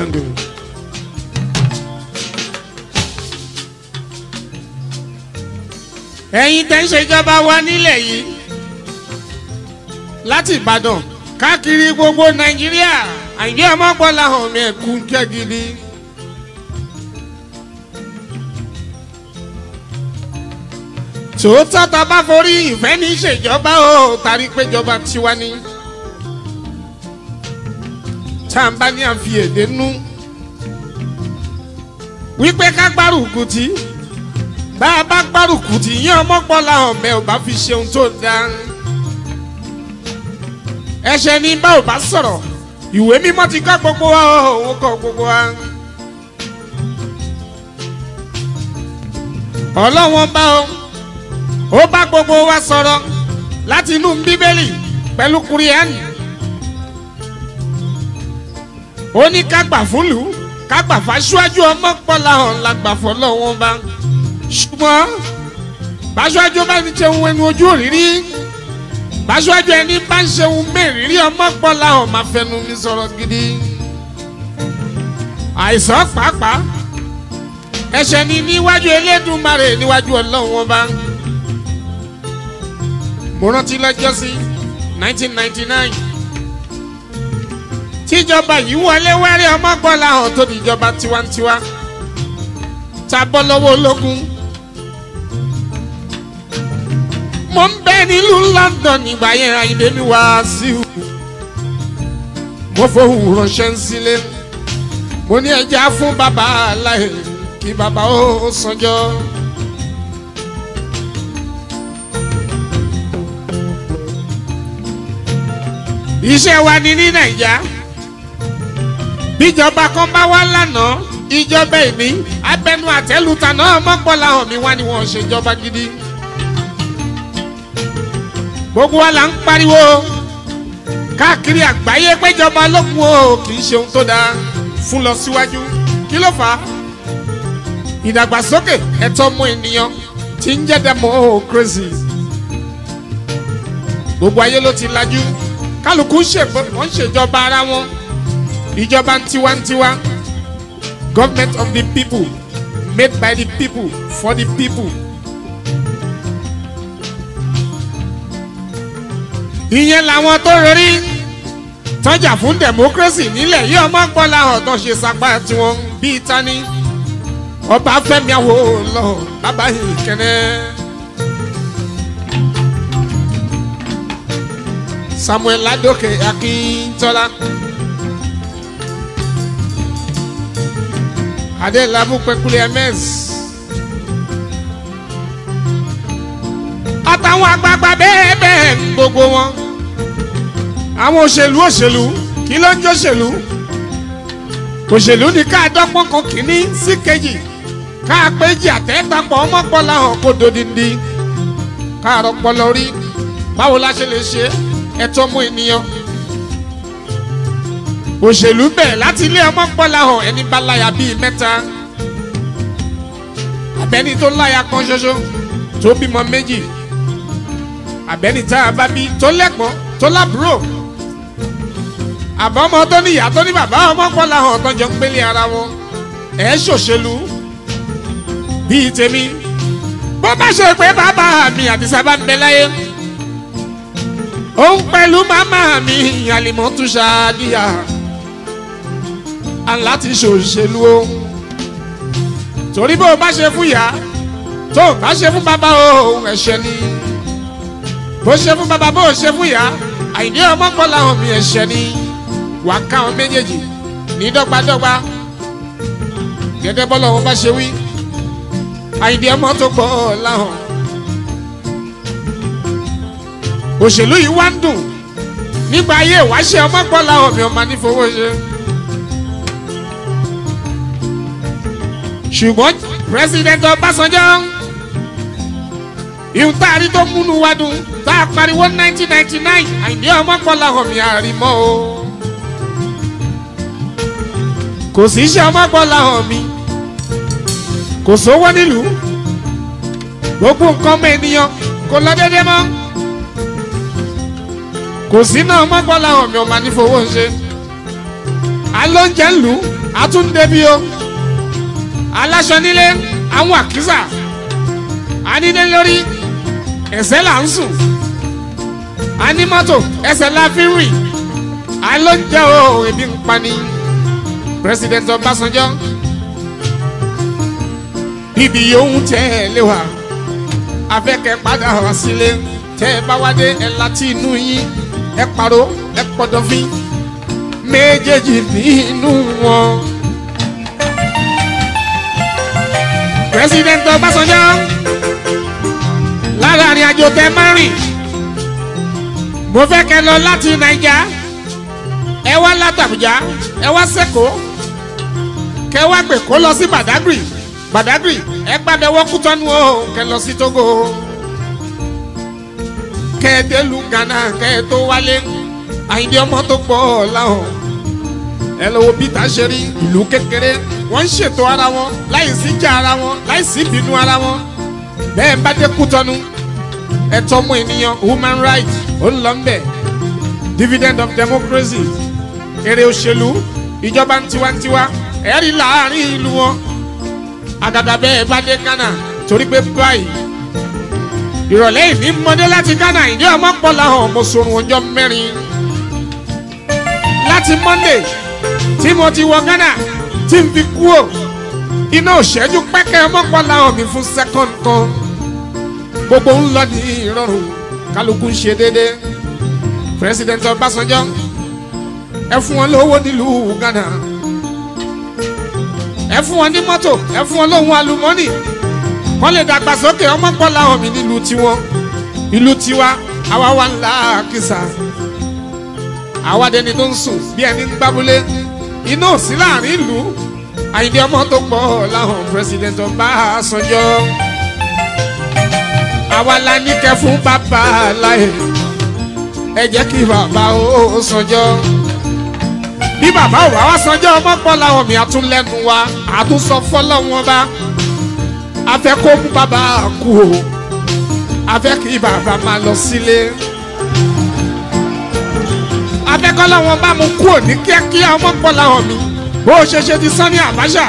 Ṣàngó. ẹ̀yin tẹ́ ń ṣèjọba wa nílẹ̀ yìí láti Ìbàdàn káàkiri gbogbo Nàìjíríà àìdí ọmọgbọ́lá hàn mí ẹ̀kú jẹ́ gidi. tòótọ́ tá a bá forí ìfẹ́ ní ìṣèjọba o tàrí péjọba tiwa ni tá a bá ní àfi èdè nú wípé ká gbárùkù tí bá a bá gbárùkù tí yín ọmọgbọ́lá hàn mẹ́ ò bá fi ṣeun tó dáa ẹ̀ṣẹ̀ ni bá ò bá sọ̀rọ̀ ìwé mímọ́ ti kọ́ gbogbo wa òun kọ́ gbogbo wa. ọlọ́wọ́n bá ọ ó bá gbogbo wa sọ̀rọ̀ láti inú bíbélì pẹ̀lú kúrìẹ́nì. Ó ní ká gbà fúlù ká gbà fáṣíwájú ọmọ pọ́lá hàn la gbà fọlọ́wọ́n bá. ṣùgbọ́n báṣíwájú bá ní jẹun ẹnu ojú òrírí báṣọ́jú ẹni bá ń ṣeun mẹ́rìírí ọmọ gbọ́lá ọ̀ máa fẹnu mi sọ̀rọ̀ gidi. àìsàn pàápàá ẹ̀ṣẹ̀ ni níwájú Elédùmarè níwájú Ọlọ́run ọba. mo rántí lọ́jọ́ sí 1999 tíjọba yìí wọlé wẹ́rẹ́ ọmọ gbọ́lá ọ̀ tó dìjọba tiwantiwa. Tá a bọ́ lọ́wọ́ ológun. Mo ń bẹ nílùú London nígbà yẹn àyìnbé mi wá sí i mo fohùn ránṣẹ́ ń sílé. Mo ní ẹja fún bàbá aláì kí bàbá ó sanjọ́. iṣẹ́ wa ni ní nàìjà bíjọba kan bá wá lánàá ìjọba ìní abẹnú àtẹlùtà náà mọ́pọ́lá hàn mí wá ni wọ́n ṣèjọba gidi. Gbogbo wa là ń pariwo káàkiri àgbáyé péjọba lókun o kì í ṣe ohun tó dáa. Fún lọ síwájú kí ló fà á? Ìdàgbàsókè ẹ̀tọ́ ọmọ ènìyàn ti ń jẹ́ democracy. Gbogbo ayé ló ti lajú. Kálukú ń ṣèjọba ara wọn ìjọba tiwantiwa government of the people made by the people for the people. ìyẹn làwọn tó rọrí tọ́jà fún democracy nílẹ̀ yìí ọmọ gbọ́lá ọ̀tọ̀ ṣe sapá tiwọn bíi tani ọba fẹ́mi àwò lọ bàbá yìí kẹ́nẹ́. Samuel Ladoke Akíntọ́lá Pẹ́kúlẹ̀ ms àtàwọn àgbààgbà bẹ́ẹ̀ bẹ́ẹ̀ gbogbo wọn. Àwọn òṣèlú òṣèlú kí ló ń jẹ́ òṣèlú? Òṣèlú ní ká dọ́gbọ́n kan kìíní sí kejì. Ká péjì àtẹ́gbàpọ̀ ọmọpọ̀lá hàn kó dodindi ká rọpọlọ rí. Báwo la ṣe lè ṣe? Ẹ̀tọ́ mú ènìyàn òṣèlú bẹ̀ láti ilé ọmọpọ̀lá hàn ẹni bá láya bíi mẹ́ta. Àbẹ́ni tó láya kan ṣoṣo tó bímọ méjì. Àbẹ́ni tá a bá bí tó lẹ́pọ̀n tó lábúrò. Àbọ̀mọ tó níyà tó ní bàbá ọmọ pọ́lá hàn tọ́jọ́ ń gbélé ara wọn. Ẹ̀ ṣòṣèlú. Bíi tèmi. Bó bá ṣe pé bàbá mi àdìsá bá ń bẹ láyé. Òun pẹ̀lú màmá mi àlìmọ́ tún ṣáàdìyà aláti ṣòṣèlú o. Torí bó o bá ṣe fún ìyá tó o bá ṣe fún bàbá o ẹ̀ṣẹ̀ ni. Bó ṣe fún bàbá bó ṣe fún ìyá àìní ọmọ pọ̀ làwọn mi ẹ̀ṣẹ̀ ni. Wà á ká àwọn méjèèjì ní dọ́gbadọ́gba. Gẹ́gẹ́ bọ́lá wọn bá ṣe wí. Àìní ọmọ tó pọ̀ láwọn. òṣèlú yìí wá ń dùn. Nígbà ayé ìwáṣẹ̀ ọmọ pọ̀ làwọn mi ọmọ nífowó ṣe. Ṣùgbọ́n pírẹsidẹ́ntì Ọbásanjọ́ ìhun tá a rí tó múnú wá dùn tá a pariwo nineteen ninety nine àìní ọmọ pọlá ọmọ àrímọ́ o. Kò sí iṣẹ́ ọmọ pọlá ọmọ kò sówó nílùú. Gbogbo nǹkan ọmọ ènìyàn kò lọ déédéé mọ́. Kò sí náà ọmọ pọlá ọmọ ọmọ nífowó ṣe. Alóúnjẹ ń lù àtúndébi o aláṣọ nílé àwọn àkísà. Anídé lórí ẹsẹ̀ là ń sùn. Anímọ́tò ẹsẹ̀ la fi rìn. Alóúnjẹ o ebi ń pani president ọbásanjọ́. Ibi yòówù tẹ́ ẹ lé wa afẹ́kẹ́ padà wá sílé. Tẹ́ ẹ bá wá dé ẹ láti inú yín. Ẹ pàrọ̀ ẹ pọ̀dọ̀fín méjèèjì nínú wọn. President ọbásanjọ́ lára àrìn àjò tẹ máa rìn. Mo fẹ́ kẹ́ lọ láti naija. Ẹ wá látàbújá ẹ wá sẹ́kọ̀ọ́ kẹ wá gbè kó lọ sí badagry. Badagry ẹ gbàdé wọ́kútọ́nu o. Kẹ lọ sí togo. Kẹ ẹ délu ghana tó wálé. Àyìndé ọmọ tó pọ̀ láwọn ẹ lọ́wọ́ peter ṣe ìlú kékeré wọ́n ń ṣètò ara wọn láìsí jà ara wọn láìsí bínú ara wọn. Bẹ́ẹ̀ bá dé kútọ́nu ẹ̀tọ́ ọmọ ènìyàn human rights ó ń lọ mbẹ̀ dividend of democracy èrè òṣèlú ìjọba tiwantiwa ẹ̀rí láàárín ìlú wọn. Àgàgà bẹ́ẹ̀ bá dé ghana torí pé báyìí ìrọ̀lẹ́ ìní mọ́dé láti ghana ìdí ọmọ pọ̀ làwọn mo sorun ọjọ́ mẹ́rin. Láti monday tí mo ti wọ ghana tí n fi kú ò iná òṣẹ́jú pẹ́kẹ́ ọmọ pọ̀ làwọn mi fún second kan gbogbo ń lọ ní ìrọ̀rùn kálukú ń ṣe déédéé president ọbásanjọ́ ẹ fún wọn lówó nílùú ghana. Ẹ fún wọn ní mọ́tò ẹ fún wọn lóhun àlùmọ́nì. Wọ́n lè dàgbàsókè ọmọ pọ̀ láwọn mi nílùú tiwọn. Ìlú tiwa àwa wà ńlá kìsà. Àwa dẹni tó ń sùn bí ẹni ń gbábúlé iná ò sí láàárín ìlú àyìndé ọmọ tó pọ̀ láwọn president ọbásanjọ́ àwa la ní kẹ fún bàbá láyé ẹ jẹ́ kí bàbá ó sanjọ́ bí bàbá ò bá wá sanjọ́ ọmọ pọ̀ láwọn mi àtúnlẹ́nu wa àtúnsọ fọlọ́wọn bá a fẹ́ kó mú bàbá kú o a fẹ́ kí bàbá máa lọ sílé fẹ́ kọ́ láwọn bá mú kú ò ní kíákíá ọmọ pọ̀ láwọn mi bó o ṣe ṣe ti sán ní àbáṣà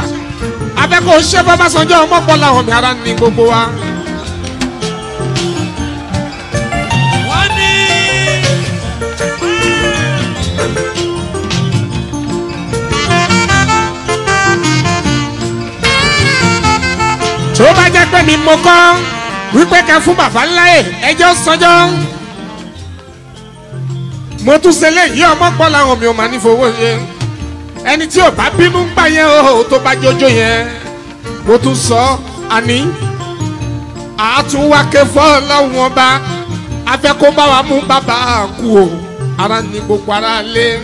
a fẹ́ kó o ṣe bàbá sanjọ́ ọmọ pọ̀ láwọn mi ara ní gbogbo wa. tó bá jẹ́ pé mi mo kọ́ wípé ká fún bàbá ńlá ẹ̀ ẹjọ́ sọjọ́ mo tún ṣe léyìí ọmọ pọ̀ làwọn mi ò máa ní fowó ṣe. Ẹni tí ò bá bínú gbà yẹn o tó bá jójó yẹn. Mo tún sọ àní afẹ́ kó bá wa mú bàbá kú o. Ara ní gbogbo ara lé.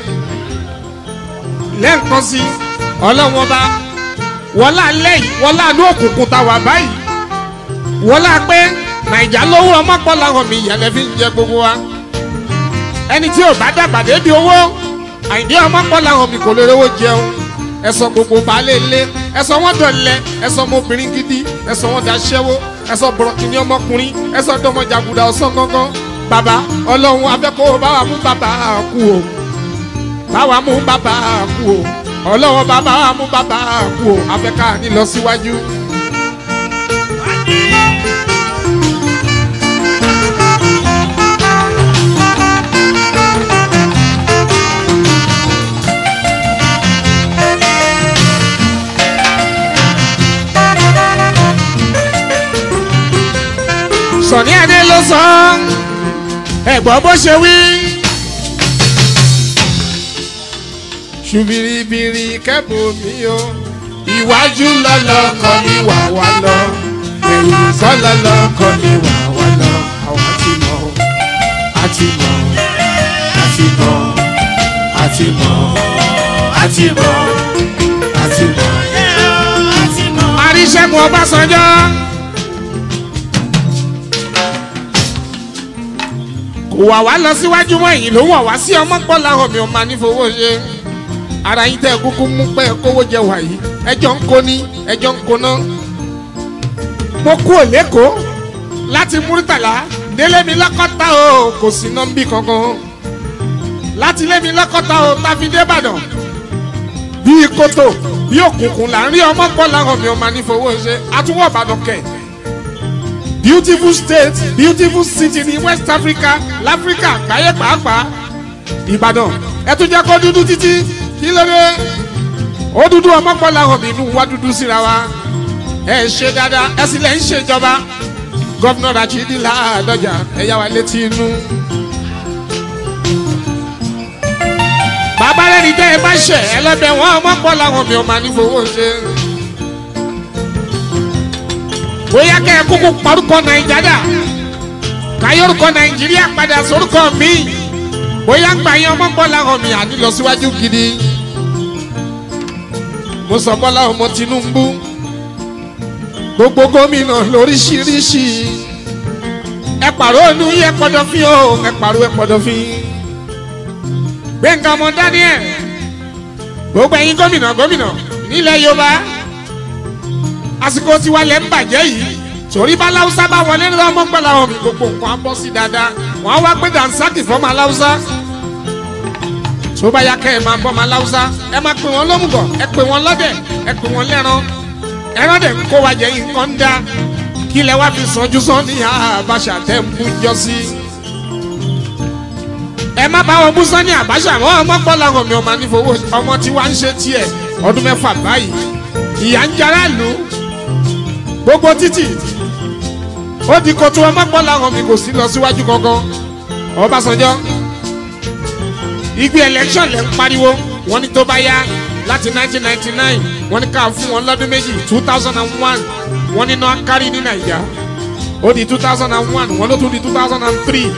Lẹ́ǹkan sí ọlọ́wọ́n ọba wọlá lẹ́yìn wọlá ní òkùnkùn ta wà báyìí. Wọlá pé nàìjà lówó ọmọ pọ̀ làwọn mi ìyàlẹ́ fi ń jẹ gbogbo wa ẹni tí ò bá dàgbà débi owó. Àìdí ọmọ pọ̀ làwọn mi kò lè rówó jẹun. Ẹsọ gbogbo baálé ilé. Ẹsọ wọn dọ̀lẹ. Ẹsọ ọmọbìnrin gidi. Ẹsọ wọn daṣẹ́wó. Ẹsọ bọ̀rọ̀kìnní ọmọkùnrin. Ẹsọ dọmọjàgùdà ọsán gángan bàbá ọlọ́run afẹ́kọ̀ọ́ báwa mú bàbá kú o. Báwa mú bàbá kú o. Ọlọ́wọ́ bàbá mú bàbá kú o. Afẹ́ká ní lọ síwájú. Sọ̀ní adé ló sọ ẹ̀gbọ́n bó ṣe wí. ṣùbìrìbìrì kẹ́bùn mi o ìwájú lọ́lọ́kọ mi wà wá lọ ẹ̀yìn sọ́lọ́lọ́kọ mi wà wá lọ àwọn ti mọ̀ àti mọ̀ àti mọ̀ àti mọ̀ àti mọ̀ àti mọ̀. àríṣẹ́gun ọbásanjọ́. Wà wá lọ síwájú mọ́ èyí ló wà wá sí ọmọ pọ̀ láwọn mi ò máa ní fowó ṣe. Ara yín tẹ́ kúkú mú pẹ́ kówó jẹ wàyí ẹjọ́ ń kó ní ẹjọ́ ń kóná. mo kú òlékòó láti múrítàlá délé mi lọ́kọ́ta o kò sí nọ́mbì kankan. Láti lé mi lọ́kọ́ta o tá fi dé Ìbàdàn. Bíi kótó bíi òkùnkùn là ń rí ọmọ pọ̀ láwọn mi ò máa ní fowó ṣe àtúwọ̀ ìbàdàn kẹ̀. Beautiful state beautiful city ní west africa láfíríkà àgbáyé pàápàá. Ìbàdàn ẹ tún jẹ́ kó dúdú títí. Kí ló dé? Ó dúdú ọmọ pọ̀ láwọn mi inú wa dúdú síra wa. Ẹ ṣe dáadáa ẹ sì lẹ́ ń ṣèjọba gọ́vnà rachidi ládọjà ẹ yá wa létí inú. bàbá rẹ̀ ní ẹ bá ṣẹ̀ ẹ wọn ọmọ pọ̀ láwọn mi ò máa ní fowó ṣe. Bóyá kẹ́ ẹ kúkú parúkọ nàìjà dà káyọ̀rùkọ nàìjíríà padà sórúkọ mi. Bóyá gbà yín ọmọ pọ̀ láwọn mi àní lọ síwájú gidi. mo sọ bọ́lá ọmọ tinubu gbogbo gómìnà lóríṣiríṣi. Ẹ pàrọ̀ ònú yẹ pọ̀dọ̀fín o ẹ pàrọ̀ ẹ pọ̀dọ̀fín gbẹ̀ngàn ọmọ daniel. Gbogbo ẹ̀yin gómìnà gómìnà nílẹ̀ yorùbá àsìkò tiwa lẹ̀ ń bàjẹ́ yìí. Torí bá láwùsá bá wọlé ní ọmọ gbọ́dọ̀ àwọn gbogbo nǹkan á bọ́ sí dáadáa. Wọ́n á wá pé dànsákì fọ́mọ aláwùsá tó bá yá kẹ́ ẹ máa bọ́ ọmọ aláwùsá ẹ máa pè wọ́n lómùgọ̀ ẹ pè wọ́n lọ́dẹ̀ ẹ pè wọ́n lẹ́ran. Ẹran dẹ̀ ń kó wa jẹ́ nǹkan ń dá. Kí lẹ wá fi sanjú sán ní àbáṣà tẹ́ ń mú jọ sí. ẹ má bá wọn bú sán ní àbáṣà wọn ọmọ làwọn mi ọmọ ọmọ tí wàá ń ṣe tiẹ̀ ọdún mẹ́fà báyìí. Ìyá ń jara gbogbo títì. Ó di kótó ọmọ pọ̀ làwọn mi kò sí lọ síwájú kankan ọbásanjọ́ igbe election lẹ́ ń pariwo. Wọ́n ní tó bá yá láti 1999 wọ́n ní ká fún wọn lọ́dún méjì 2001 wọ́n ní náà kárí ní nàìjà ó di 2001 wọ́n ló tún di 2003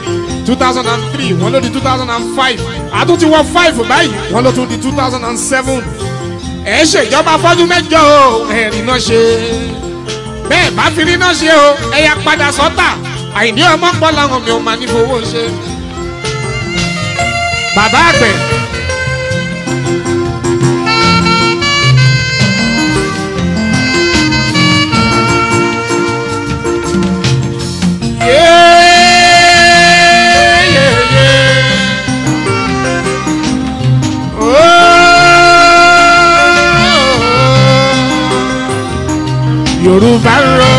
2003 wọ́n ló di 2005 àtúntí wọ́n 5 báyìí wọ́n ló tún di 2007 ẹ̀ ṣèjọba fọ́dún mẹ́jọ ẹ̀rìn náà ṣe bẹ́ẹ̀ bá fi rí náà ṣe o ẹ̀yà padà sọ́tà. Àìní ọmọ pọ̀ làwọn mi ò máa ní fowó ṣe. Bàbá àgbẹ̀. Yorùbá rọ.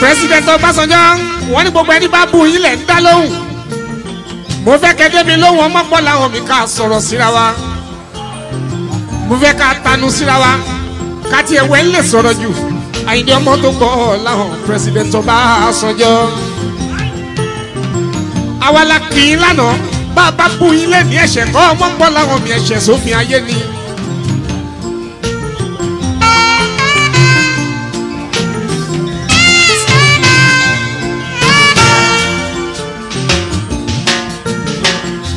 president ọbásanjọ́ wọ́n ní gbogbo ẹni bá bu yín lẹ̀ ń dá lóhùn mo fẹ́ kẹ́ débi lóhùn ọmọ pọ̀ láwọn mi ká sọ̀rọ̀ síra wa. Mo fẹ́ ká tanu síra wa. Ká tiẹ̀ wẹ́ lè sọ̀rọ̀ jù. Àyìndé ọmọ tó gbọ́ láwọn president ọbásanjọ́ àwa la kì í lánàá. Bá a bá bu yín lẹ̀ ní ẹ̀ṣẹ̀ kọ́ ọmọ pọ̀ láwọn mi ẹ̀ṣẹ̀ sófin ayé ni.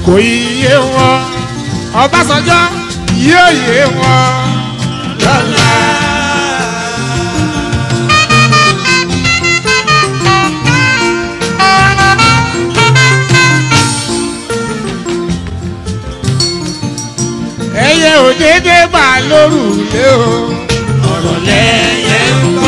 Kò yé wọn. Ọbásanjọ́ yóò yé wọn. Lọ́la. ẹyẹ òdédé bá lórúlé o. Ọ̀rọ̀ lẹ́yẹ ń gbọ́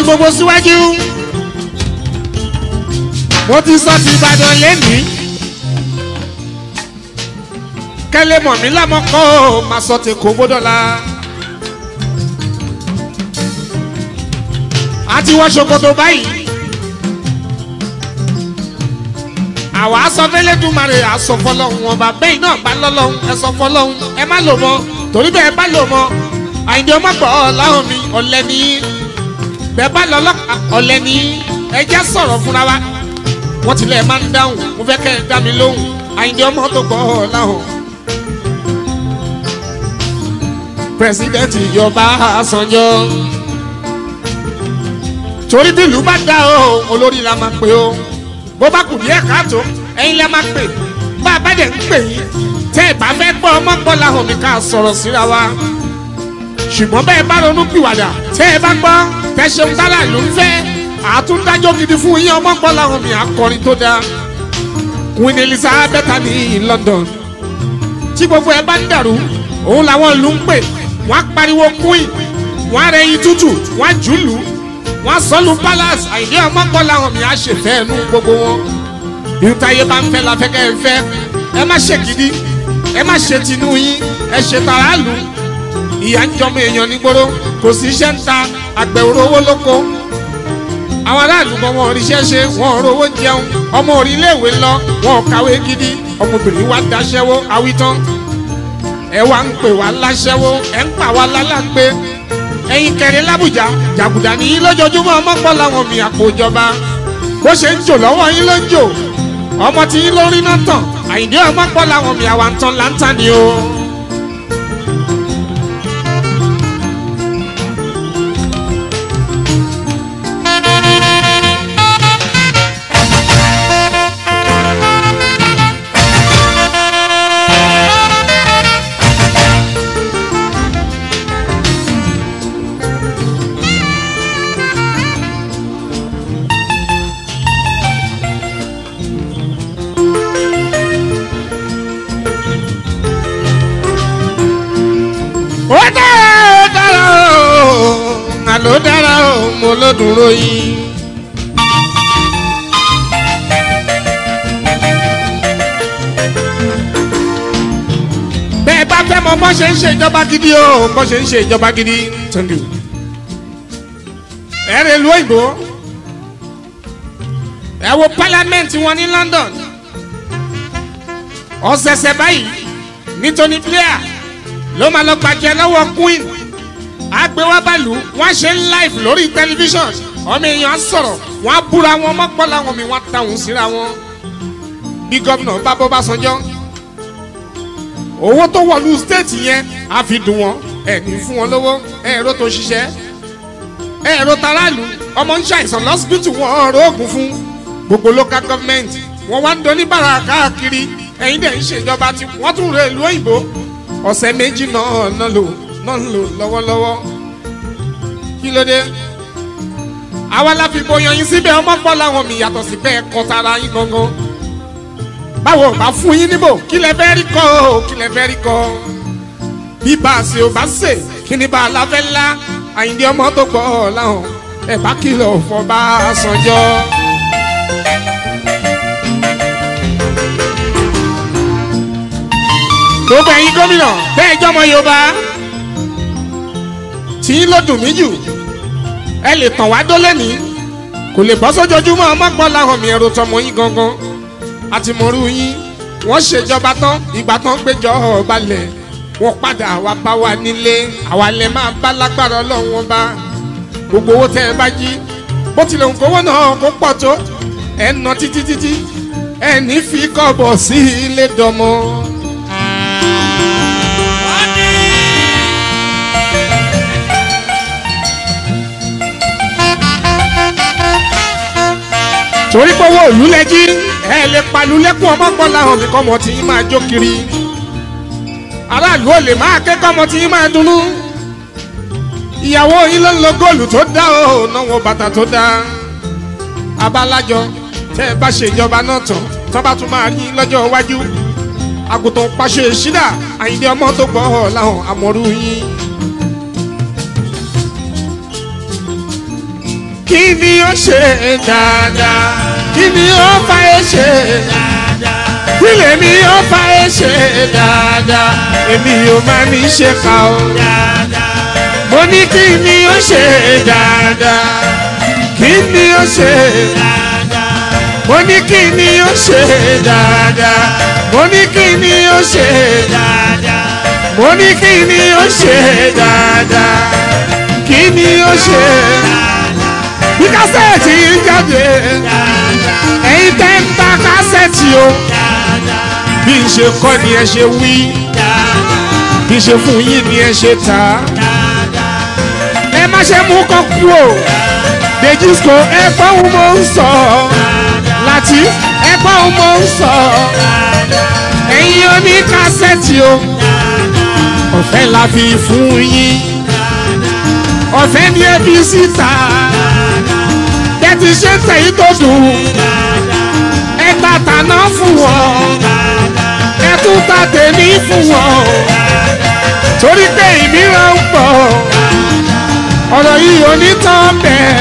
kásórí gbogbo síwájú. Mo ti sọ ti ìbàdàn lẹ́nìí kẹ́lẹ́ mọ̀ mí lámọ́kọ́ máa sọ ti kó gbódọ̀ la àti wọ ṣòkòtò báyìí. Àwa aṣọ fẹlẹdùmarè aṣọ fọlọhún ọba bẹyìn náà bá lọlọhún ẹ sọ ẹ má lò mọ. Torí bẹẹ bá lò mọ àyìndé ọmọ gbọ ọláhùn mi ọlẹ ní bẹẹ bá lọlọpàá ọlẹ ní ẹjẹ sọ̀rọ̀ fúnra wa. Wọn tilẹ̀ máa ń dáhùn. Mo fẹ́ kẹ́ ẹ dá mi lóhùn. Àyìndé ọmọ tó gbọ ọláhùn. pírẹsidẹ́ǹtì ìjọba àsànjọ. Torí bí ìlú bá dá o olórí la máa pè o. Bó bá kù díẹ̀ káàtó ẹ̀yin la máa pè. Bá a bá dẹ̀ ń pè yín tẹ́ ẹ bá fẹ́ gbọ́ ọmọ gbọ́ làwọn mi ká sọ̀rọ̀ síra wa. Ṣùgbọ́n bẹ́ẹ̀ bá ronú pìwàdà tẹ́ ẹ bá gbọ́ tẹ́ ṣeun tára ló ń fẹ́. Àtúndájọ́ gidi fún yín ọmọ gbọ́ làwọn mi akọrin tó dáa. Queen elizabeth ní london. Tí gbogbo ẹ bá ń dàrú òun làwọn ìlú ń pè. Wọ́n á pariwo queen wọ́n á rẹ yín tútù wọ́n á jùlù. Wọ́n á sọ́lù palace àìdí ọmọ gbọ́ làwọn mi ẹnu gbogbo wọn. Ìrútayé bá ń fẹ́ la fẹ́ fẹ́. Ẹ má ṣe gidi ẹ má ṣe tinú yín ẹ ṣe tara lù ìyá ń jọmọ èèyàn nígboro kò sí iṣẹ́ ń ta àgbẹ̀ òrò owó lóko. Àwọn aráàlú kan wọn ò ríṣẹ́ ṣe wọn ò rówó jẹun. Ọmọ òrí iléèwé lọ wọn kàwé gidi. Ọmọbìnrin wa daṣẹ́wó awítán. Ẹ wá ń pè wá láṣẹ́wó ẹ ń pa wá lálàgbé ẹyin kẹrin lábùjá jàgùdà ní yín lójoojúmọ́ ọmọpọ̀ làwọn mi àpò ìjọba. Bó ṣe ń jò lọ́wọ́ yín ló ń jò. Ọmọ tí yín lórí náà tàn. Àyìndé ọmọpọ̀ làwọn mi ń tán láńtà ni o. ń ṣe ìjọba gidi o bọ́ ṣe ń ṣe ìjọba gidi. Thank you. ẹ rẹ lu òyìnbó ẹ wo parliament wọn ní london ọ̀sẹ̀sẹ̀ báyìí nítorí blair ló máa lọ gbàjẹ lọ́wọ́ queen agbéwábàlú wọ́n ṣe live lórí tẹlifíṣàn ọmọ èèyàn sọ̀rọ̀ wọ́n á búra wọn mọ́pọ́ làwọn mi wọ́n á síra wọn bí gómìnà bá bọ́ bá sanjọ́ owó tó wọ̀lú stéètì yẹn á fi dùn wọn. Ẹ̀ ní fún wọn lówó. Ẹ̀rọ tó ṣiṣẹ́. Ẹ̀rọ taráàlú ọmọ ń ṣàìsàn lọ́sibítù wọn ọ̀rọ̀ oògùn fún. Gbogbo local government wọn wá ń dọ́ní bàrà káàkiri. Ẹ̀yin dẹ̀ ń ṣèjọba tí wọ́n tún rẹ̀ ìlú òyìnbó. Ọ̀sẹ̀ méjì náà náà lò náà lò lọ́wọ́lọ́wọ́. Kí ló dé? Àwa la fi bọyàn yín síbẹ̀ ọmọ pọ̀ láwọn mi yàtọ̀ sí bẹ́ẹ̀ yín gangan báwo bá fún yín níbò? Kí lẹ fẹ́ rí kọ́ o? Kí lẹ fẹ́ rí kọ́? Bí bá a ṣe ò bá ṣe kí ni bá a la fẹ́ ńlá àyíndé ọmọ tó gbọ́ ọ láwọn ẹ̀ bá kìlọ̀ fọ́ bá a sànjọ́. gbogbo ẹ̀yin gómìnà bẹ́ẹ̀ jọmọ yorùbá tí ló dùn mí jù ẹ lè tàn wá dólé ní kò lè bọ́ sójoojúmọ́ ọmọ gbọ́ láwọn mi ẹ̀rọ tọmọ yín gangan àti mọ̀rú yín. Wọ́n ṣèjọba tán ìgbà tán péjọ balẹ̀. Wọ́n padà wá bá wa nílé. Àwa lè máa bá lágbára ọlọ́run bá gbogbo owó tẹ́ ẹ bá jí bó tilẹ̀ ń kówó náà kó pọ̀ tó. Ẹ̀ ń ná títí títí. Ẹ̀ ní fi kọ́bọ̀ sí ilé dọ́mọ́. torí pé owó òlú lẹ́jí ẹ lè palu lẹ́kùn ọmọ gbọ́n làwọn mi kọ́ ọmọ tí yín máa jó kiri. Aráàlú ò lè máa kẹ́kọ̀ọ́ ọmọ tí yín máa dunnú ìyàwó yín ló ń lo góòlù tó dá o náwó bàtà tó dá. Abalájọ tẹ́ ẹ bá ṣe ìjọba náà tán tọ́ bá tún máa rí lọ́jọ́ iwájú. Àgùntàn pàṣẹ ìṣídà àyíndé ọmọ tó gbọ́ ọ láwọn àmọ́rú yín. kí ni ó ṣe dáadáa kí ni ó fa ẹ ṣe dáadáa kí lèmi ó fa ẹ ṣe dáadáa èmi ò máa ní ṣe ká o. Mo ní kí ni ó ṣe? Dáadáa kí ni ó ṣe? Dáadáa mo ní kí ni ó ṣe? Dáadáa mo ní kí ni ó ṣe? Dáadáa mo ni ó ṣe? Dáadáa kí ni ó ṣe bí kásẹ̀tì ń jáde. Ẹ̀yin tẹ́ ń ta kásẹ̀tì o. Bí n ṣe kọ́ ni ẹ ṣe wí. Bí n ṣe fún yín ni ẹ ṣe tà. Ẹ má ṣe mú kọ́ kú o. Dejisco ẹgbọ́n ohun mo ń sọ. Láti ohun ẹ̀yin oní kásẹ̀tì o. Ọ̀fẹ́ la fi ni ẹ fi bẹ́ẹ̀ni ṣe ń tẹ̀yìn tó dùn. Ẹ ta tàná fún wọn. Ẹ tún ta tèmi fún wọn. Torí pé ìmíràn ń pọ̀. Ọ̀rọ̀ yìí onítàn bẹ́ẹ̀.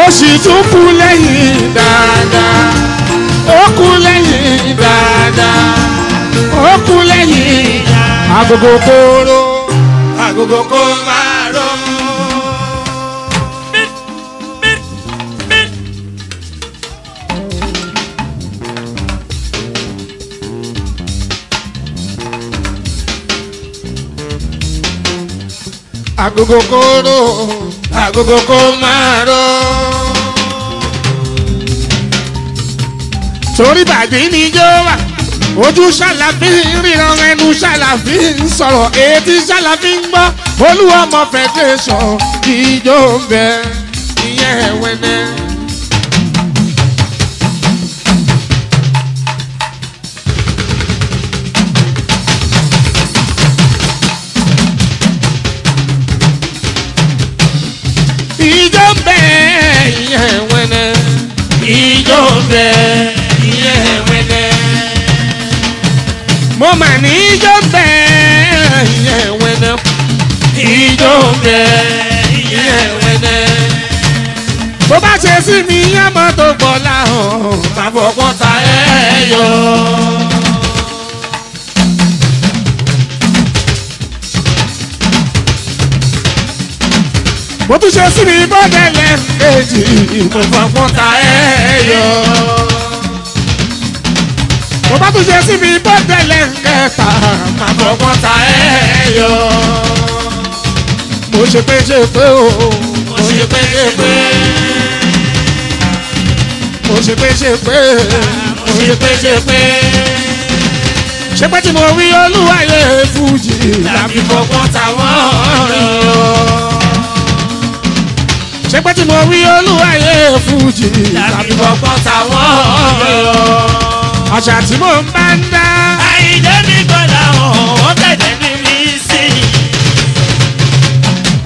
Ó sì tún kú lẹ́yìn dáadáa. Ó kú lẹ́yìn dáadáa. Ó kú lẹ́yìn agogo kóró. Agogo kó máa agogo kóró agogo kó máa rọ. torí bàbí ni jó wà ojú ṣàlàfí ríran ẹnu ṣàlàfí ń sọ̀rọ̀ etí ṣàlàfí ń gbọ́ olúwọmọ federation ìjó ń bẹ ìyẹn ẹ̀wẹ̀nẹ̀. Bẹ ìyẹn ẹ̀wẹ̀nẹ̀ mo mà ní ijó bẹ́ẹ̀ ìyẹn wẹ́nẹ́. ijó bẹ́ẹ̀ ìyẹn wẹ́nẹ́. bó bá ṣe sí mi yẹn mọ́ tó gbọ́ láhùn tàbí ọgbọ́n ta ẹ̀ yọ. Mo tún ṣe sí mi bọ́dẹ̀lẹ̀ kejì mo fọgbọ́n ta ẹ̀ yọ mo bá tún ṣe sí mi bó tẹ̀lé kẹta máa fọgbọ́n ta ẹ̀ yọ. mo ṣe pé ṣe pé o. Mo ṣe pé ṣe pé. Mo ṣe pé ṣe pé. Mo ṣe pé ṣe pé. Ṣe pé tí mo wí olúwayé fújì làbí fọgbọ́n ta wọ́n yọ. Tí mo wí olúwayé fújì làbí fọgbọ́n ta wọ́n yọ àṣà tí mò ń bá ń dá. àìjẹ́ mi gbọ́dọ̀ hàn ó kẹ̀dẹ̀ ní mi sí i.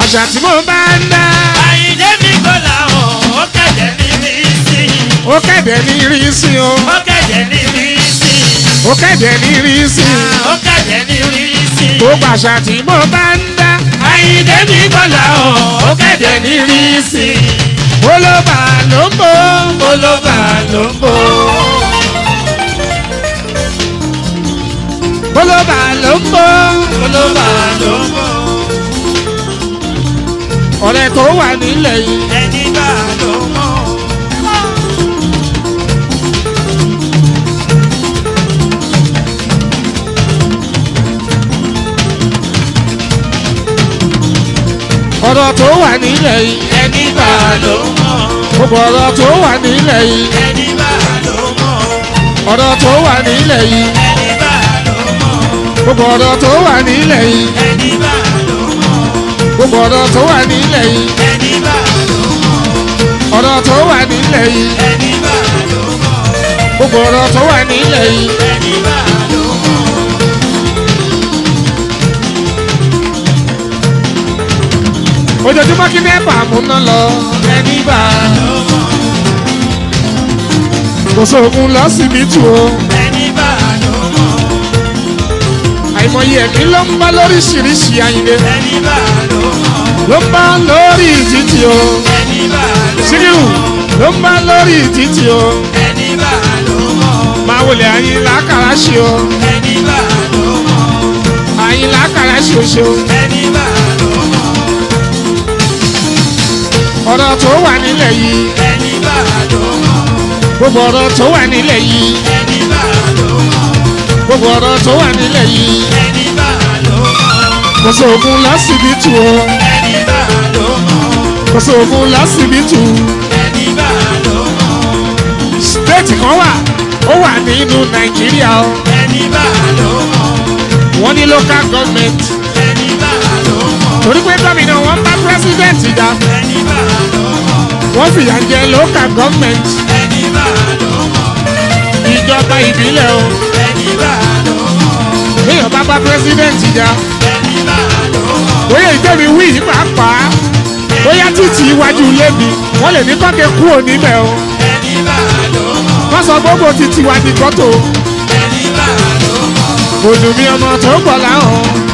àṣà tí mò ń bá ń dá. àìjẹ́ mi gbọ́dọ̀ hàn ó kẹ̀dẹ̀ ní mi sí i. ó kẹ̀dẹ̀ ní rí sí o. ó kẹ̀dẹ̀ ní mi sí i. ó kẹ̀dẹ̀ ní rí sí i. ó kẹ̀dẹ̀ ní mi sí i. gbogbo àṣà tí ń bá ń dá. Àìjẹ́ mi gbọ́dọ̀ hàn ó kẹ̀dẹ̀ ní i. bólóbà ló ń bò. olóbà ló ń bò. bólóbà ló ń bò. olóbà ló ń bò. ọ̀rẹ́ tó wà nílẹ̀ yìí. ẹni bá ló mọ̀. Ọ̀rọ̀ tó wà nílẹ̀ yìí. ẹni bá ló mọ̀. gbogbo ọ̀rọ̀ tó wà nílẹ̀ yìí. ẹni bá ló mọ̀. ọ̀rọ̀ tó wà nílẹ̀ yìí. ẹni bá ló mọ̀. gbogbo ọ̀rọ̀ tó wà nílẹ̀ yìí. ẹni bá ló mọ̀. gbogbo ọ̀rọ̀ tó wà nílẹ̀ yìí. ẹni bá ló mọ̀. ọ̀rọ̀ tó wà nílẹ̀ yìí. ẹni bá ló mọ̀. gbogbo ọ̀rọ̀ tó wà nílẹ̀ yìí. ẹni bá ló mọ̀. Ojoojúmọ́ kí nẹ́pà múná lọ. ẹni bá ló mọ̀. kò sóògùn lọ́sibítù o. ẹni bá ló mọ̀. àìmọye ẹ̀mí ló ń bá lóríṣiríṣi ayinde. ẹni bá ló mọ̀. ló ń bá lórí títì o. ẹni bá ló síkírù ló ń bá lórí títì o. ẹni bá ló mọ̀. máa wọlé àyìn lákàrà ṣe o. ẹni bá ló mọ̀. àyìn lákàrà ṣe o ṣe o. ẹni bá ló mọ̀. Ọ̀rọ̀ tó wà nílẹ̀ yìí. Ẹni bá ló mọ̀ gbogbo ọ̀rọ̀ tó wà nílẹ̀ yìí. Ẹni bá ló mọ̀ gbogbo ọ̀rọ̀ tó wà nílẹ̀ yìí. Ẹni bá ló mọ̀ kò sóògùn lásìbítù o. Ẹni bá ló mọ̀ kò sóògùn lásìbítù. Ẹni bá ló mọ̀ stéètì kan wà ó wà nínú nàìjíríà o. Ẹni bá ló mọ̀ wọ́n ní local government torí pé gómìnà wọn bá president jà wọ́n fìyà jẹ local government. Ìjọba ìbílẹ̀ o. Èèyàn bá bá president jà bóyá ìjọba ìwí yìí pàápàá. Bóyá títì iwájú ilé mi wọ́n lè ní kọ́kẹ́ kú òní mẹ́ o. Wọ́n sọ gbogbo títì wá di gọ́tò mùsùlùmí ọmọ tó ń bọ̀ láwọn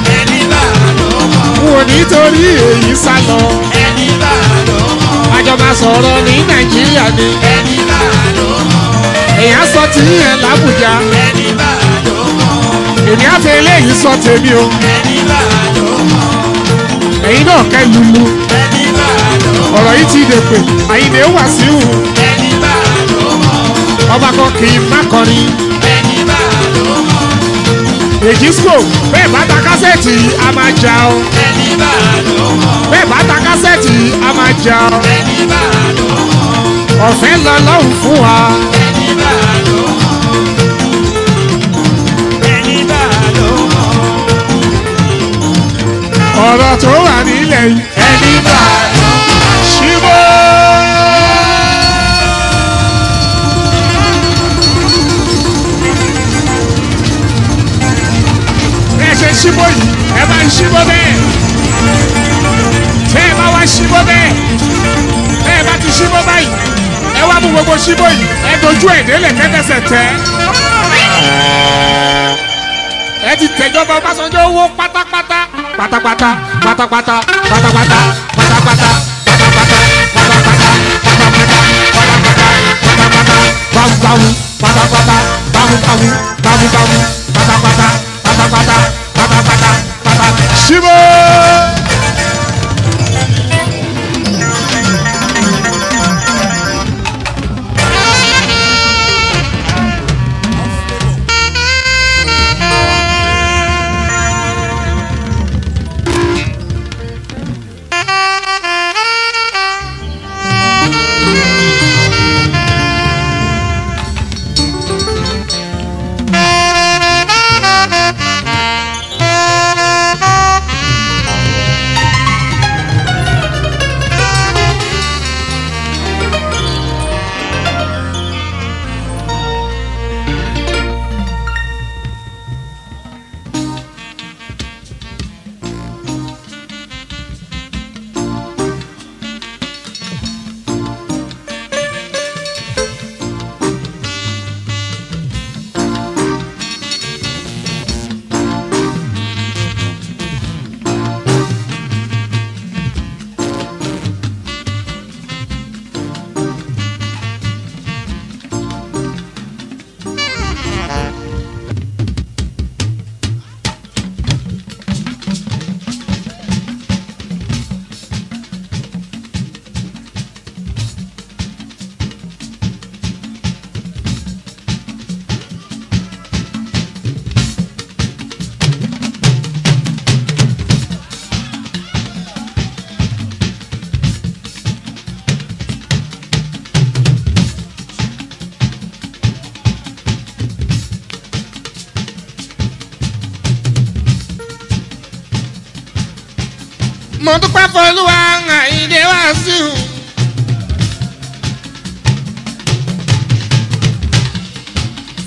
mọ̀ n ò nítorí èyí sá lọ. Ẹni bá ló mọ̀. Àjọba sọ̀rọ̀ ní nàìjíríà ni. Ẹni bá ló mọ̀. Èèyàn sọ ti yẹn làbújá. Ẹni bá ló mọ̀. Èmi á eléyìí sọ tèmi o. Ẹni bá ló mọ̀. Ẹ̀yin náà kẹ́ lulu. Ẹni bá ló mọ̀. Ọ̀rọ̀ yìí ti dèpè. Àyìnlé wà síhù ẹni bá ló mọ̀. Ọba kan kì í má kọrin èjìsco bẹ́ẹ̀ bá ta kásẹ̀tì yìí a máa jà o. Ẹni bá ló mọ̀. Bẹ́ẹ̀ bá ta kásẹ̀tì yìí a máa jà o. Ẹni bá ọ̀fẹ́ lọ lọ́hùn fún wa. Ẹni bá ẹni bá ọ̀rọ̀ tó wà nílẹ̀ yìí. Ẹni bá ló mọ̀. ṣíbó. Ṣíbó yìí ẹ bá ń ṣíbó bẹ́ẹ̀. Tẹ́ ẹ bá wá ṣíbó bẹ́ẹ̀ tẹ́ ẹ bá ti ṣíbó báyìí ẹ wá mú gbogbo ṣíbó yìí ẹ dojú ẹ̀ délẹ̀ kẹ́tẹ́sẹ̀ tẹ́. Ẹ ti tẹ̀jọba Ọbásanjọ́ owó pátápátá pátápátá pátápátá pátápátá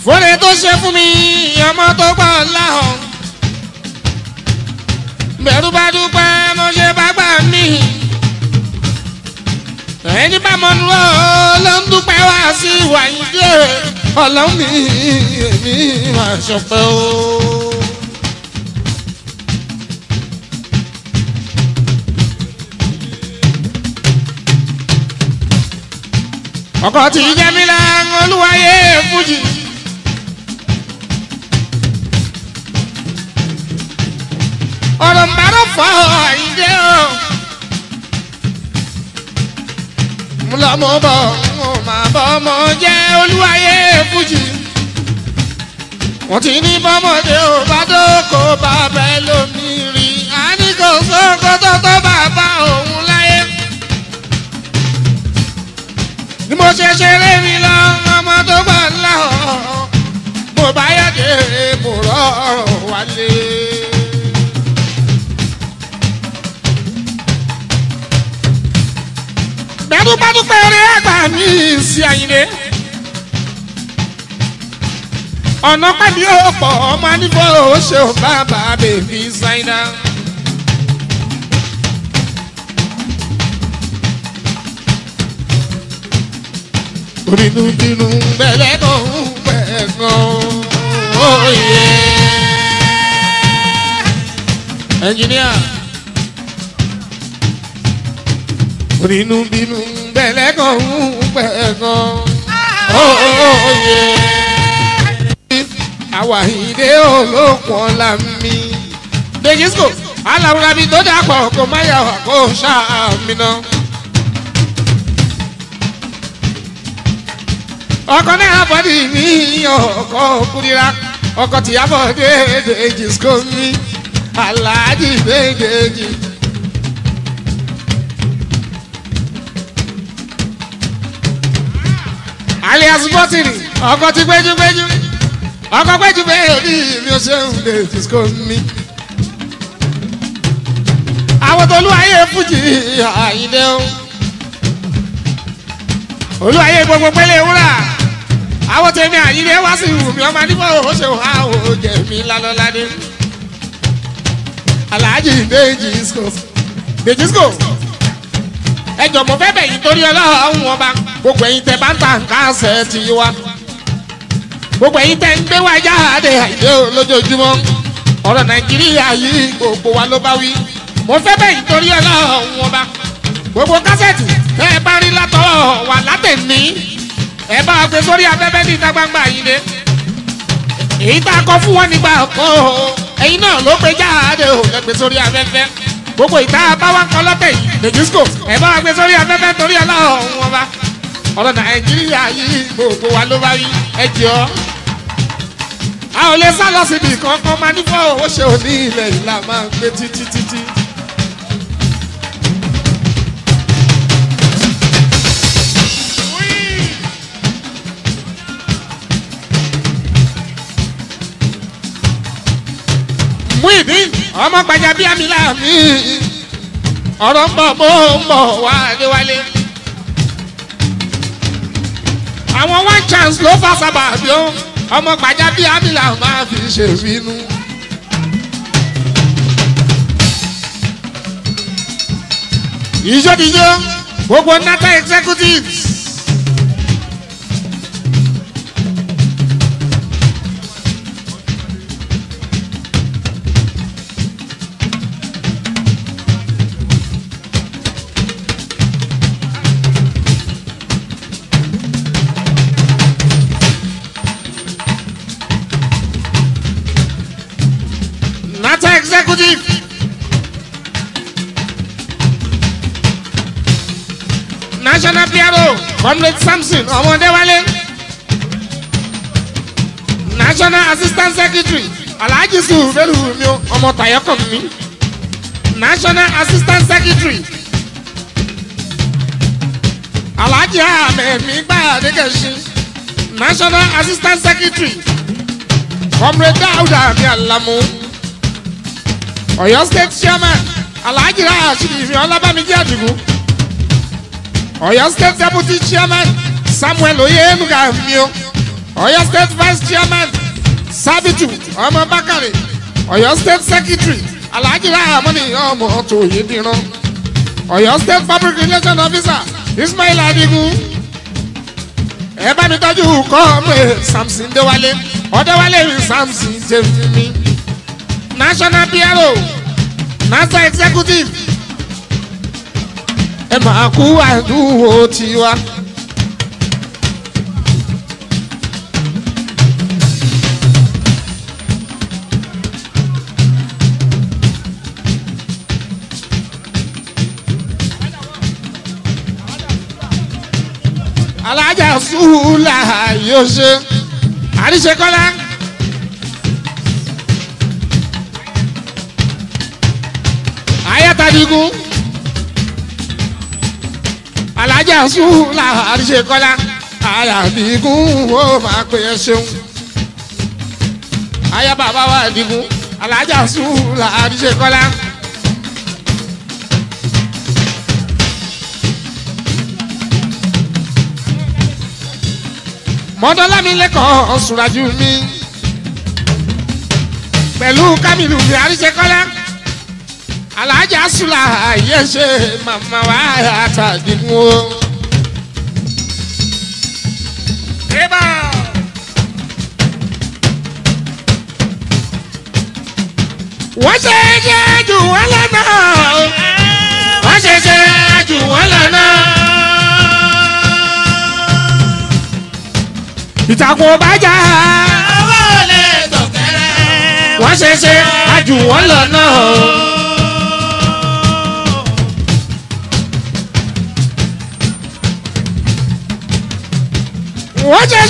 fúnni tó ṣe fún mi ọmọ tó gbọ́ láhọ̀. bẹ̀rù bá dúpẹ́ mo ṣe bá gbà mí. ẹni bá mọ̀ nù ọ́ ń dúpẹ́ wá sí wàyíndé ọlọ́run mi èmi máa ṣọpẹ́ o. ọkọ tí jẹmílá olúwayé fújì. Ọ̀rọ̀ mbàrọ̀ fọ́ ìdè o. mo bọ̀ mo máa bọ́ ọmọ jẹ́ olúwayé fújì. wọ́n ti ní bọ́mọdé ò bá dóko bàbá lómi rí àní kò sóko tó bàbá òun ni mo ṣe ṣeré mi lọ ọmọ tó gbà ńlá ọ̀ mo bá yàgé mo rọrùn wálé. Gbẹdúgbẹdúgbẹ rẹ àgbà mi sí àyìnlé. ọ̀nà pẹ̀lú ọ̀pọ̀ ọmọ nífọ̀ ó bàbá bèbí ṣáínà. onínúbínú bẹ̀rẹ̀ kan ń bẹ̀ óye. ẹnjìníà onínúbínú bẹ̀rẹ̀ kan ń bẹ̀ kan óye. àwa ìdè olókun ọ̀la mi. dèjìsíkò aláwùrán mi tó dàpọ̀ kó má yà wá kó ṣáà mi náà. ọkọ náà bọ́dì mi ọkọ kúrira ọkọ tìyàbọ̀ déédéé jìsíkò mi aláàjì méjèèjì. Alias bọ́tìrì ọkọ ti gbẹ́jú-gbẹ́jú ọkọ gbẹ́jú bẹ́ẹ̀ni mi ò ṣe ń lè jìsíkò mi. àwọn tó lù ayé fújì àyíndé o. Olùwàyè gbogbo pẹ́lẹ́ wúrà. Àwọn tèmi àyílé wá sí ìwùmí ọmọ nígbà ó ṣe wá ó jẹ̀mí lálọ́ládé aláàjì dèjìsco dèjìsco ẹ jọ̀mọ́ fẹ́ bẹ̀ yín torí ọlọ́run ọba gbogbo ẹ̀yin tẹ bá ń ta àṣẹ ti wá gbogbo ẹ̀yin tẹ ń gbé wá jáde àìdé lójoojúmọ́. Ọ̀rọ̀ nàìjíríà yìí gbogbo wa ló bá wí. Mo fẹ́ bẹ̀ yín torí ọlọ́run ọba. Gbogbo kásẹ̀tì tẹ́ ẹ bá rí látọ̀ wà látẹ̀ní ẹ bá gbé sórí afẹ́fẹ́ ní ìta gbangba yìí ni èyí tá a kọ fún wọn nígbà o. Ẹ̀yin náà ló gbé jáde o. Lẹ gbé sórí afẹ́fẹ́. Gbogbo ìta bá wà kọ́ lọ́tẹ̀ yìí lẹ́gísíkò ẹ bá gbé sórí afẹ́fẹ́ torí ọlọ́run bá ọ̀rọ̀ nàìjíríà yìí gbogbo wa ló bá rí ẹ jọ a ò lè sá lọ síbi kankan máa ní fọ́ owó ṣe òní ilẹ̀ ìlà máa ń gbé títí títí. Muideen ọmọ gbajà bíi amílà mi ọ̀rọ̀ ń bọ̀ bó ń bọ̀ wálé-wálé. Àwọn one chance ló fà sábà bí ó ọmọ gbajà bíi amílà máa fi ṣèbínú. ìjọ́díjọ́ gbogbo nata executives. Comrade Samson Ọmọdéwálé. National Assistant Secretary, Alhaji Sùúrù mi ọmọ Tayọkàn mi. National Assistant Secretary, Alhaji Ahmed mi gbà Adékẹ́sí. National Assistant Secretary, Comrade Dauda mi Alamu. Ọ̀yọ́ state chairman Alhaji Rasheed Ìfẹ́ Ọlábàmíjì Àdìgún Ọ̀yọ́ state deputy chairman Samuel Oyenuga Mio. Ọ̀yọ́ state vice chairman Sabitu Ọmọ Bakare Ọ̀yọ́ state secretary Alhaji Rahamoni Ọmọ Tòyédìran Ọ̀yọ́ state public relation officer Ismail Adigun. Ẹ bá mi tọ́jú kọ́ ọmọ ẹ̀ Samson Déwálé Ọdẹ́wálé mi Samson Jẹ́mi national bureau nasa executive ẹ máa kú àdúgbò tiwa. alájà sùúlà yóò ṣe àríṣe kọ́lá. Alájà sùúlà àríṣe kọ́lá ayatadigun ó máa pè é ṣeun aya bàbá wa digun alájà sùúlà àríṣe kọ́lá. mọ́tọ́lámi lẹ́kọ̀ọ́ sùràjú mi pẹ̀lú kámìlù àríṣekọ́lá alájà sùlà yẹ ṣe màmá wa àtàdínwó. Eba! wọ́n ṣe é ṣe jù wọ́n lọ́nà wọ́n ṣe é ṣe jù wọ́n lọ́nà. ìtàkùn ọba jà tọ̀kẹ́rẹ́. wọ́n ṣe ṣe àjù wọ́n lọ wọ́n ṣe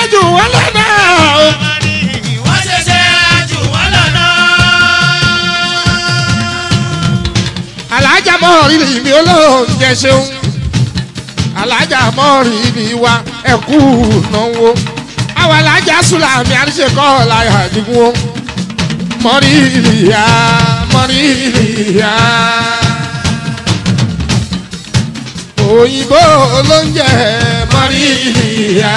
àjù wọ́n lọ náà. Wọ́n ṣẹ̀ṣẹ̀ jù wọ́n lọ́nà. mi olóúnjẹ ṣeun alájà mi wá ẹ̀kú náwó àwọn alájà sùlámì àríṣekọ́ láyà àdìgún mọ́rí ìyá mọ́rí ìyá òyìnbó olóúnjẹ mọ́rí ìyá.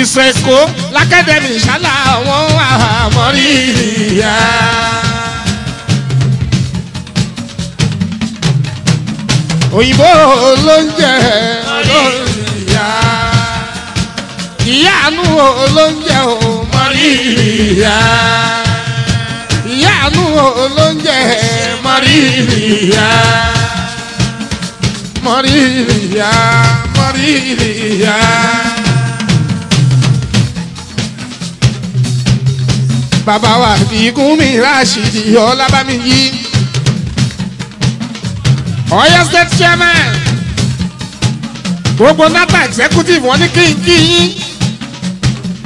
ìsẹ̀kó lákẹ́dẹ̀mí ṣálá wọn àmọ́rí ìyá. òyìnbó olóúnjẹ olóúnjẹ ìyá àánú olóúnjẹ ò mọ́rí ìyá. ìyá àánú olóúnjẹ ìyá mọ́rí ìyá. bàbá wa ìkún mi ráṣìdì ọlábàmíyí Ọ̀yọ́ state chairman. Gbogbo nata executive wọn ní kí n kí yín.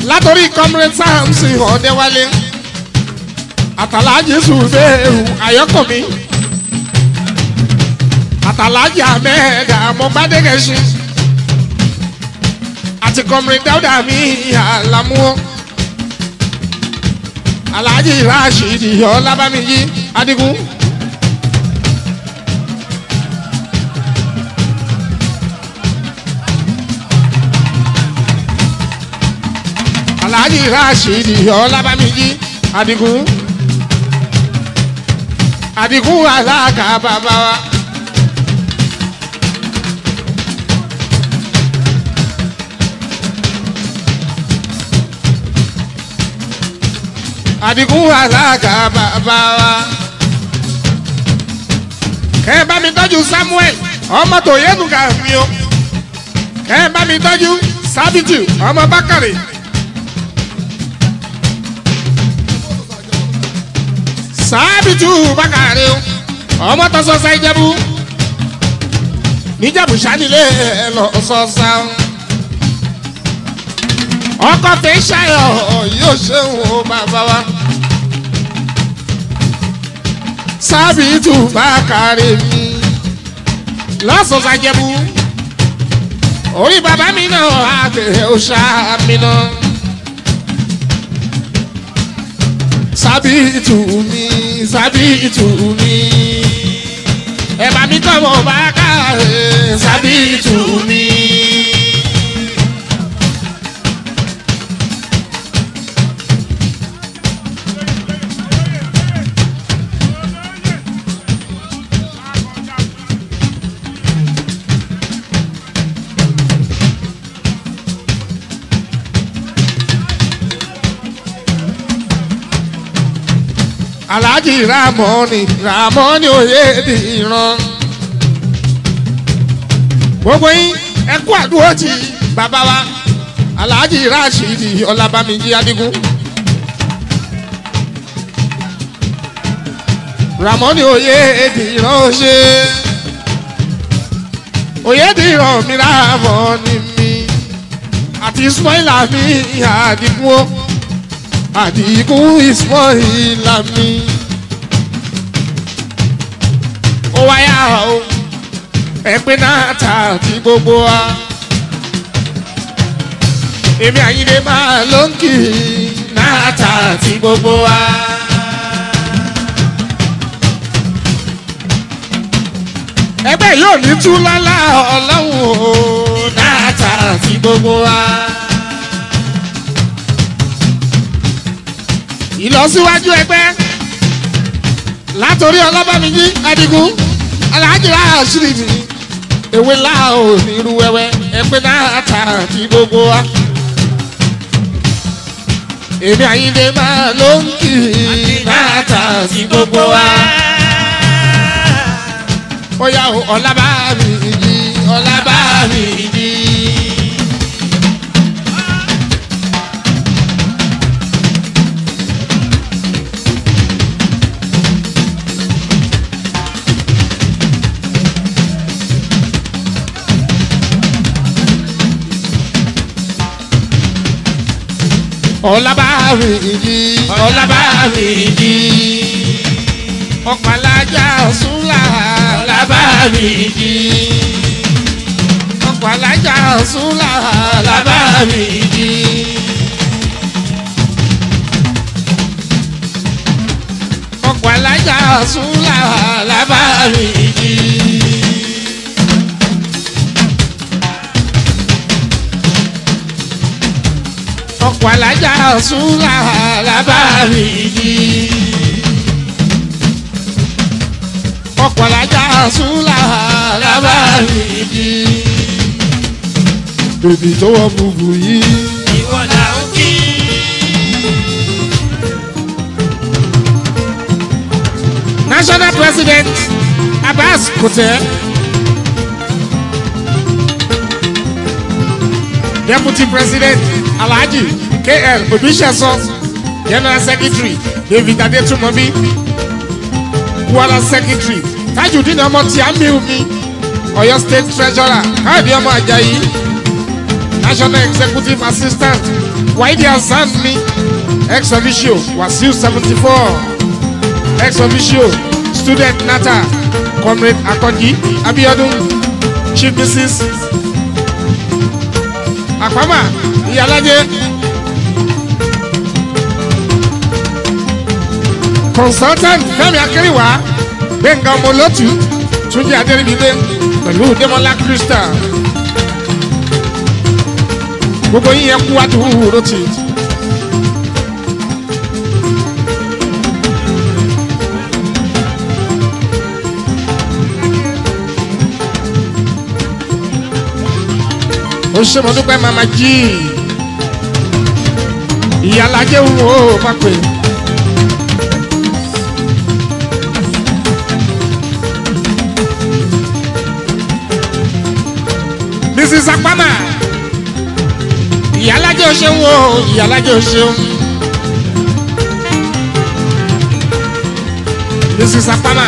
Látòrí comrade samson ọ̀dẹ́wálé àtàlájì sùdéhù ayọ́kọ̀mí àtàlájì ahmed amọ̀gbádẹ́gẹ̀ṣin àti comrade dáúdà mi àlámúwọ́ alhaji rasheed ọlábàmíyí adigun. alhaji rasheed ọlábàmíyí adigun. Adigun alága bàbá wa. àdìgún alága bàbá wa. kẹ́ ẹ bá mi tọ́jú samuel ọmọ tó yẹnu ká mi o. kẹ́ ẹ bá mi tọ́jú sábìtì ọmọ bákàrè. Sábìtì bákàrè o ọmọ tó sọ sáyé jẹ́bú. níjàbù sanilé lọ sọ sáwọn ọkọ fẹ́ ṣayọ yóò ṣeun o bàbá wa. sábìtù bá kárí mi lọ́sọ̀ọ́sà jẹ́bú orí bàbá mi náà àgbẹ̀ ọ̀ṣà mi náà. Sábìtù mi sábìtù mi ẹ bá mi kọ́ mọ̀ bá kárí sábìtù mi. Alhaji ramoni ramoni oyè di ìran gbogbo yín ẹ kú ti bàbá wa alhaji rashidi ọlábàmíjì adigun. Ramoni oyè dìran ṣe. Oyè dìran mi ramoni mi àti ismaila mi àdìgún o àdìgún ismaila mi ó wáyà o ẹgbẹ́ náà ta ti gbogbo wa èmi àyíndé máa ló ń kì í náà ta ti gbogbo wa. ẹgbẹ́ yóò ní tú ọlọ́run o náà ta ti gbogbo wa. Ìlọsíwájú ẹgbẹ́ látòrí ọlọ́bàmíjí adigun alhaji rashidi ewé láò ní irú wẹ́wẹ́ ẹgbẹ́ náà ta ti gbogbo wa. èmi àyíndé máa ló ń kì í náà ta ti gbogbo wa. bóyá o ọlábàmíjí ọlábàmíjì ọlábàmíjì ọ̀pàlájà ṣúlà ọlábàmíjì ọ̀pàlájà ṣúlà ọlábàmíjì. ọ̀pàlájà ṣúlà ọlábàmíjì. Ọ̀pọ̀ alájà ṣúlá alábàárìjì. ọ̀pọ̀ alájà ṣúlá alábàárìjì. bèbí tó wọ bùbù yìí. ìwọ là ń kí. national president abbas kutẹ. deputy president alhaji kl obiseso general secretary david adetumobi kwara secretary tajudeen ọmọ tí a mi omi ọyọ state treasurer káàdì ọmọ ajayi national executive assistant waidi hasan mi ex officio wasiu seventy four ex officio student nata comrade akonji abiodun chief mrs àpamà ìyálàjẹ consultant fẹmi akẹrìwá gbẹngàn ọmọlọtù túnjí adẹrìbídé pẹlú demola crystal. Gbogbo yín yẹn kú wá dùn rotì. ó ṣe dúpẹ́ mama jí ìyálàjẹ́ ń wò ó má mrs apama ìyálàjẹ́ ò ṣeun o ìyálàjẹ́ ò ṣeun. mrs apama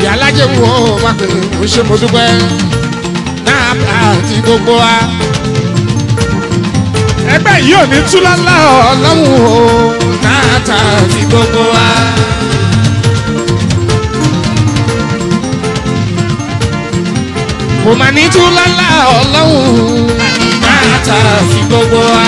ìyálàjẹ́ ń ó má pè ó ṣe mo dúpẹ́. Náà àti gbogbo wa. Ẹgbẹ́ yìí ò ní túlálá ọlọ́run o kò mà ní túlálá ọlọ́run náàtà ti gbogbo wa.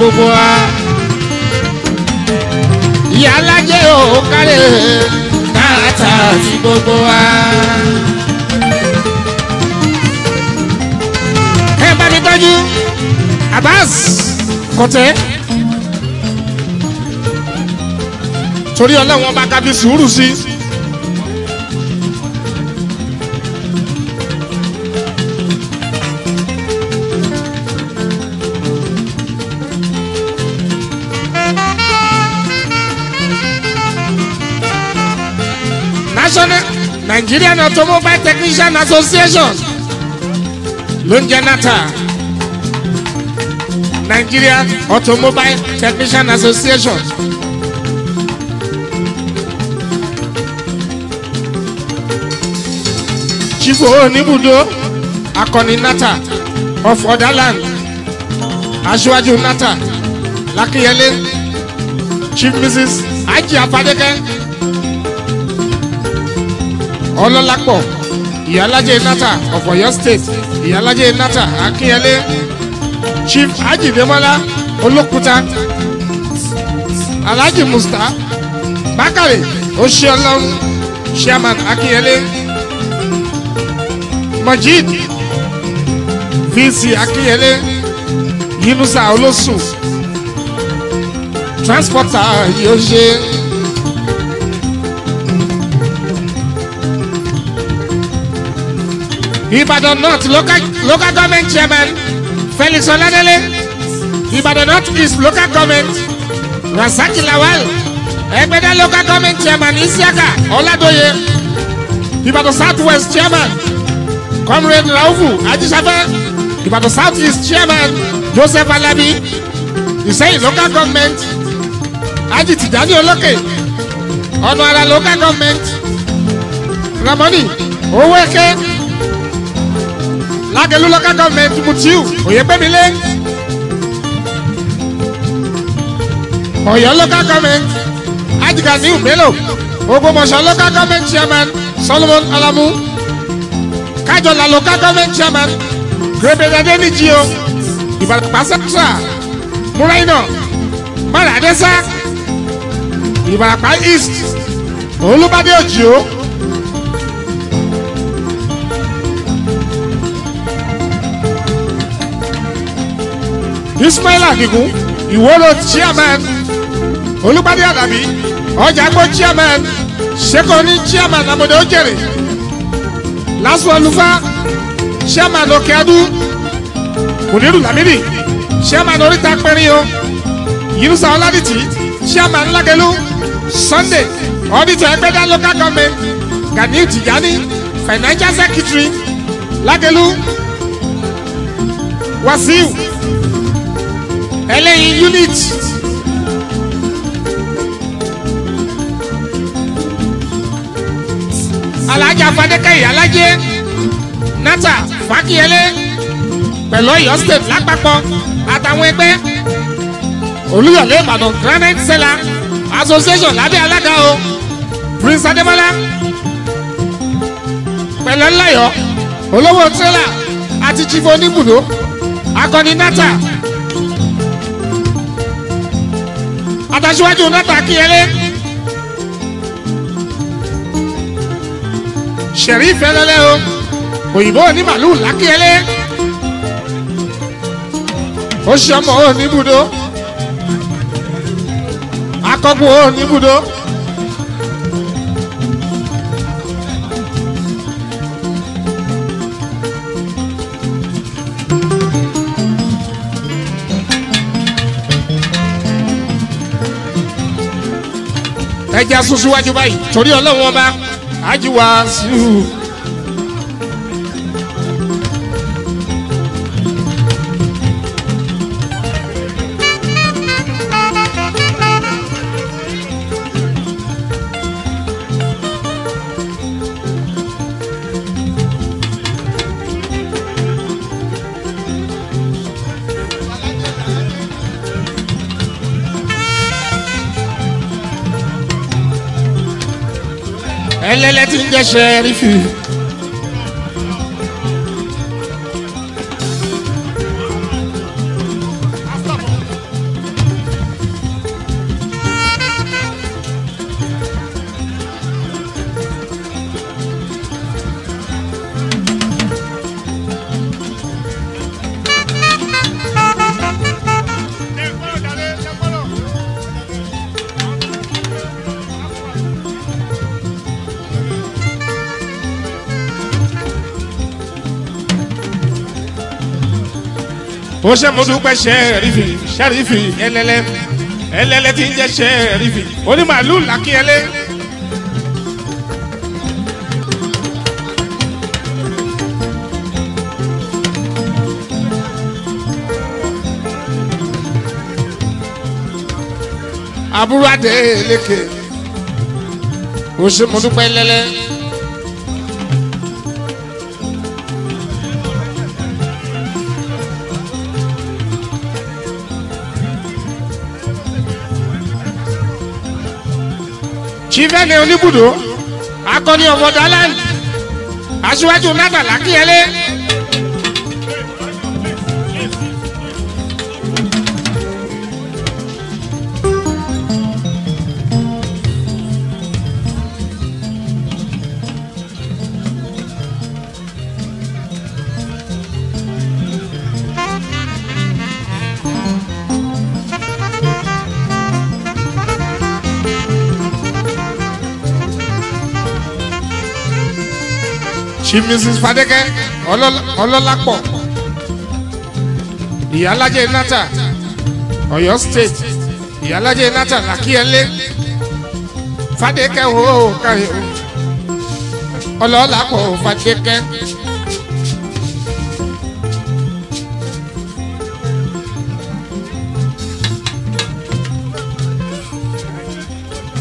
Gbogbo wa. ìyá alájẹ ò kárẹ̀ náàtà ti gbogbo wa. ẹ bá mi tọ́jú Abbas kọ̀tẹ́. torí ọlọ́wọ́n bá kábí sùúrù sí nigerian automobile technician association ló ń nigerian automobile technician association. chief oníbùdó akọni nata of ọ̀dàland aṣíwájú nata lákìyẹlé chief mrs ají afadékẹ́ ọlọ́lápọ̀ ìyálàjẹ nata of ọ̀yọ́ state ìyálàjẹ nata akínyẹlé chief ajidemola olókùúta alhaji musta bakare oṣiọlọrun chairman akínyẹlé majid vc akínyẹlé yunusa olóṣù transporter yóò ṣe. Ibadan North local, local government chairman Felix Oladele. Ibadan North East local government Rasaki Lawal. Egbeda local government chairman Isiaka Oladoye. Ibadan South West chairman Comrade Raufu Ajisafe. Ibadan South East chairman Joseph Alabi. Ìsẹ́yìn local government Aji Tijani Olókè. Ọ̀nà ara local government Ramoni Owóeke lágẹ̀lú local government mutiu oyèpẹ̀mílẹ̀ ọ̀yọ́ local government ajigani bello ogbomọ̀ṣọ́ local government chairman solomon alamu. Kájọlá local government chairman gbẹbẹdẹdẹ níjìó ìbàdàn central múráìnà mọ́ràdẹ́sà ìbàràpá east olùbàdàn òjìó. Ismail adigun ìwòrò chairman olùpàdé àdàbí ọjàgbó chairman sekoni chairman amòde ojèrè lásù olùfà chairman òkèadú kùnírù lamidi chairman oríta pẹ̀rin o yunusa ọládìtì chairman lágẹlú sunday auditor ẹgbẹ́dá local government ganiu tijani financial secretary lágẹlú wasiu ẹlẹ́yin unit alájà fadékẹ́yì alájẹ nata fàkíyẹlé pẹ̀lú ọ̀yọ́ state lápapọ̀ àtàwọn ẹgbẹ́ olùyọ̀lé ìbàdàn granite seller association lábẹ́ alága o prince adébọ́lá pẹ̀lú ńláyọ̀ olówó tírélà àti chief oníbùdó akọni nata. Àtàṣíwájú nata kíyẹlé ṣẹ̀rí ìfẹ́lẹ́lẹ́ o òyìnbó ní màlúù lákíyẹlé ó ṣe ọmọ ò níbùdó akọgun ò níbùdó. Ẹja sún síwájú báyìí. Torí ọlọ́run ọba ajíwá sí i. mo ṣe mo dúpẹ́ ṣẹ́rífì ṣẹ́rífì ẹlẹ́lẹ́ ẹlẹ́lẹ́ tí ń jẹ́ ṣẹ́rífì onímàálù làkínyẹlẹ́. àbúrò adé lékè mo ṣe mo dúpẹ́ lẹ́lẹ́. Chivene oníbùdó akọni ọmọ daland aṣíwájú nàdà chief mrs fadeke ọlọ́lápọ̀ ìyálàjẹ nata ọ̀yọ́ state ìyálàjẹ nata làkíyẹlé fadeke wo kárí o ọlọ́lápọ̀ fadeke.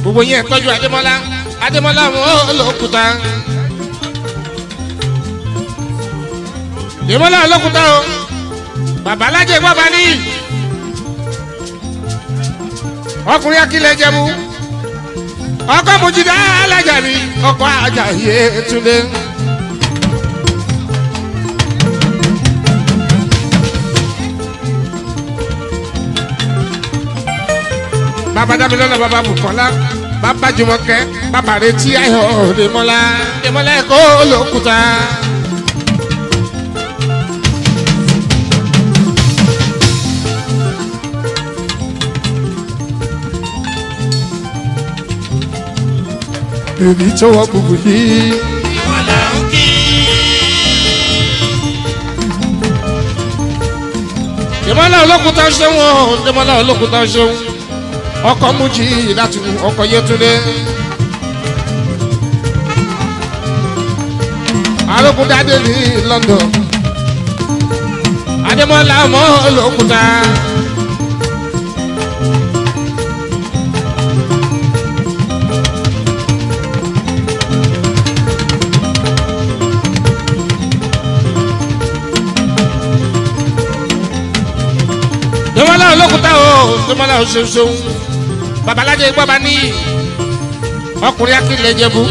gbogbo yẹn tọ́jú adémọ́lá adémọ́lá wọn olókùúta. Ìmọ̀lá ọlọ́kùnrin o. Bàbá alájẹ bàbá ní. Ọkùnrin akílẹ̀ jẹ́mu. Ọkọ̀ mojìdá alájà mi ọkọ̀ ajá yé túnde. bàbá dábìlọ́lá bàbá bùkọ́lá bàbá jùmọ̀kẹ́ bàbá retí ayọ̀ ọ̀dẹ̀mọ́lá ọ̀dẹ̀mọ́lá ẹ̀kọ́ olókùnrin. Èmi tó wọ gbogbo yìí. ìwọ̀n là ń kí. ìmọ̀lá olókùúta ṣeun o ìmọ̀lá olókùúta ọkọ̀ mújì láti ọkọ̀ yẹtúndé. arókùndádé ní london adémọlá ọmọ olókùúta. Olókùúta o tẹmọlá oṣooṣo babalájẹ gbọba ní ọkùnrin akílẹ̀ jẹ̀bú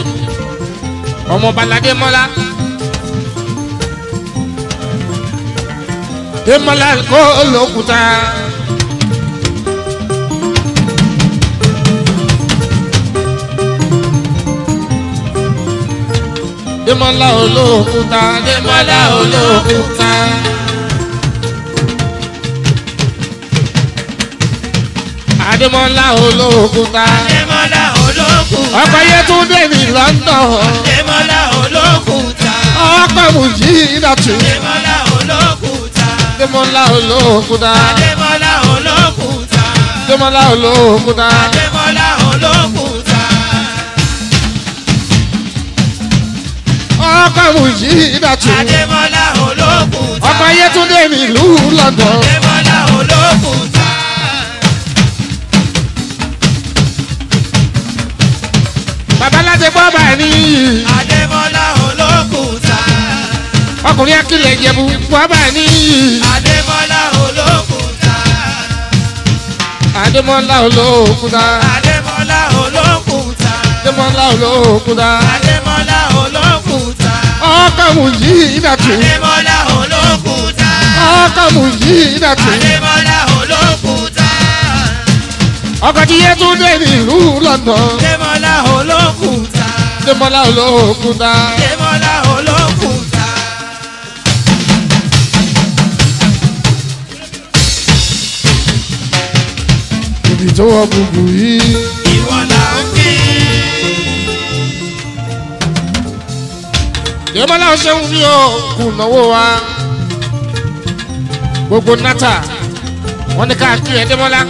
ọmọ balade mọ́lá tẹmọlá kó olókùúta. tẹmọlá olókùúta tẹmọlá olókùúta. Adémọ́lá olókùúta. Adémọ́lá olókùúta. Ọkọ̀ Yétúndé ní London. Adémọ́lá olókùúta. Ọkọ̀ Mùjídàtú. Adémọ́lá olókùúta. Adémọ́lá olókùúta. Adémọ́lá olókùúta. Adémọ́lá olókùúta. Adémọ́lá olókùúta. Ọkọ̀ Mùjídàtú. Adémọ́lá olókùúta. Ọkọ̀ Yétúndé ní ìlú London. Adémọ́lá olókùúta. Bọ́ọ̀bà ní Adémọ́lá olókùúta. ọkùnrin akílẹ̀ Ìjẹ̀bú bọ́ọ̀bà ní Adémọ́lá olókùúta. Adémọ́lá olókùúta. Adémọ́lá olókùúta. Adémọ́lá olókùúta. Adémọ́lá olókùúta. Ọkọ̀ Mùjídàtú. Adémọ́lá olókùúta. Ọkọ̀ Mùjídàtú. Adémọ́lá olókùúta. ọkọ̀ tí Yétúndé ní ìlú London. Adémọ́lá olókùúta. Adémọ́lá olókùúta. Adémọ́lá olókùúta. ibi tó wọ gbogbo yìí. Ìwọ là ń kí. Adémọ́lá ṣeun ní o kù náwó wa. gbogbo nata wọn ní ká kí Adémọ́lá.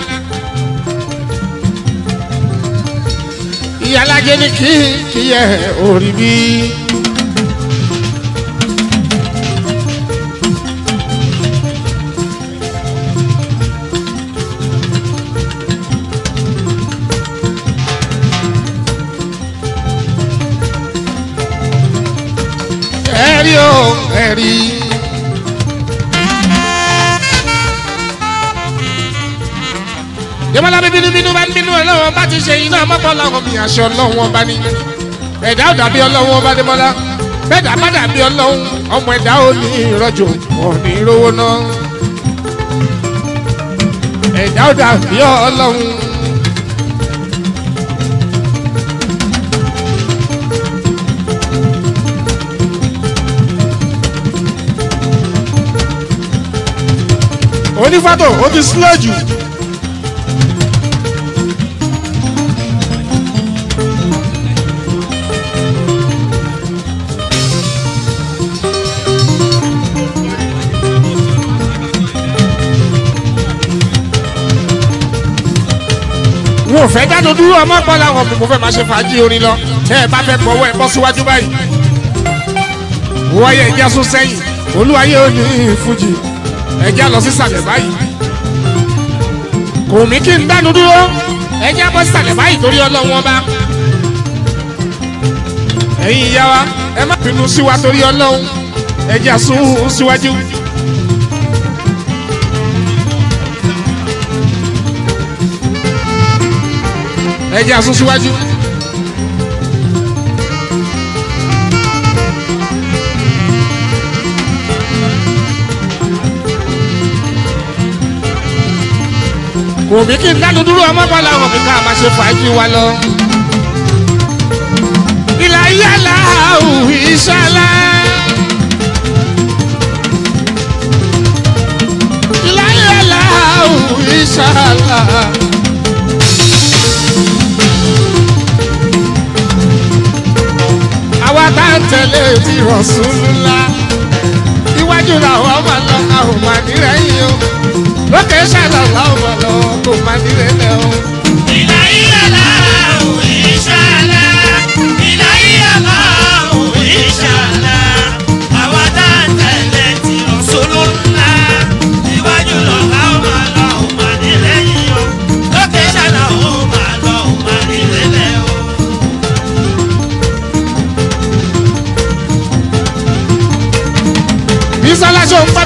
ìyálájẹ ní kí kí ẹ orí bí. ẹ̀rí. Mọ́tò ọlọ́wọ́n mi àṣọ ọlọ́wọ́n bá ní. ẹ̀dá ò dàbí ọlọ́wọ́n bá démọ́lá bẹ́ẹ̀dá bá dàbí ọlọ́wọ́n ọmọ ẹ̀dá ò ìrọ́jò wọn ní rówó náà. ẹ̀dá ò dàbí ọlọ́wọ́n. onífàtò ó ti sílẹ̀ jù. Fẹ́ dáná dúró ọmọ pọ́n làwọn mo fẹ́ máa ṣe fàájì orin lọ ẹ bá fẹ́ gbọ́wọ́ ẹ bọ́ síwájú báyìí. wọ́n yẹ ẹja sún sẹ́yìn olúwayé ò ní fújì ẹja lọ sí sàlẹ̀ báyìí. kò mí kí n dánu dúró ẹja bọ́ sí sàlẹ̀ báyìí torí ọlọ́wọ́n bá. ẹ̀yin ìyá wa ẹ má bínú sí wa torí ọlọ́run ẹja sún síwájú. Ẹjẹ asun síwájú. kò mí kí n dánu dúró ọmọ bọ́lá ọmọ ká máa ṣe fàájì wa lọ. ìlà yàrá òwì ìṣàlá. ìlà yàrá òwì ìṣàlá. Tá ń tẹ̀lé ti Rasulullah iwájú làwọn ọmọ lọ a ò máa nírẹ̀yìn o lókè ṣàlọ̀ làwọn ọmọ lọ kò máa nírẹ̀lẹ̀ o. Ìlà ìyàlá ò ìṣàlá. Ìlà ìṣàlá.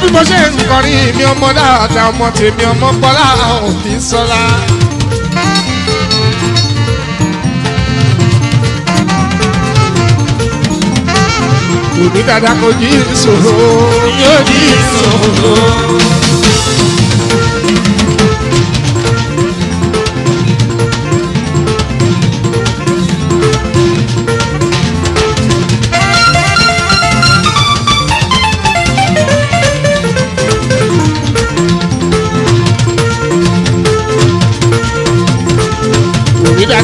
Bí mo ṣe ń kọrin mi ọmọ dáadáa ọmọ tèmi ọmọ bọ́lá òun Bísọ́lá. òní dáadáa kò jí ìṣòro yóò jí ìṣòro.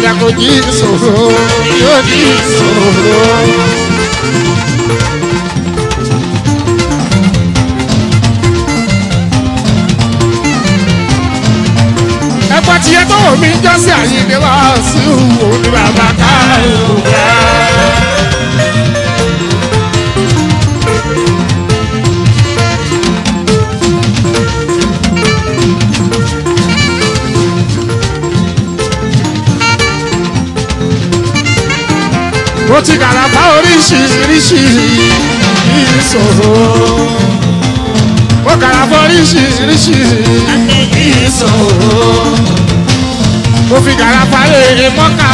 Dáadáa kò jí ìṣòro yóò jí ìṣòro. ẹgbẹ́ tí ẹ tó mí jọ́sí àyíké wá sí òwò ní bàbá káyọ̀. Mo ti gàràfà oríṣiríṣi. Ìṣòro. Mo gàràfà oríṣiríṣi. Ìṣòro. Mo fi gàràfà lè mọ́kà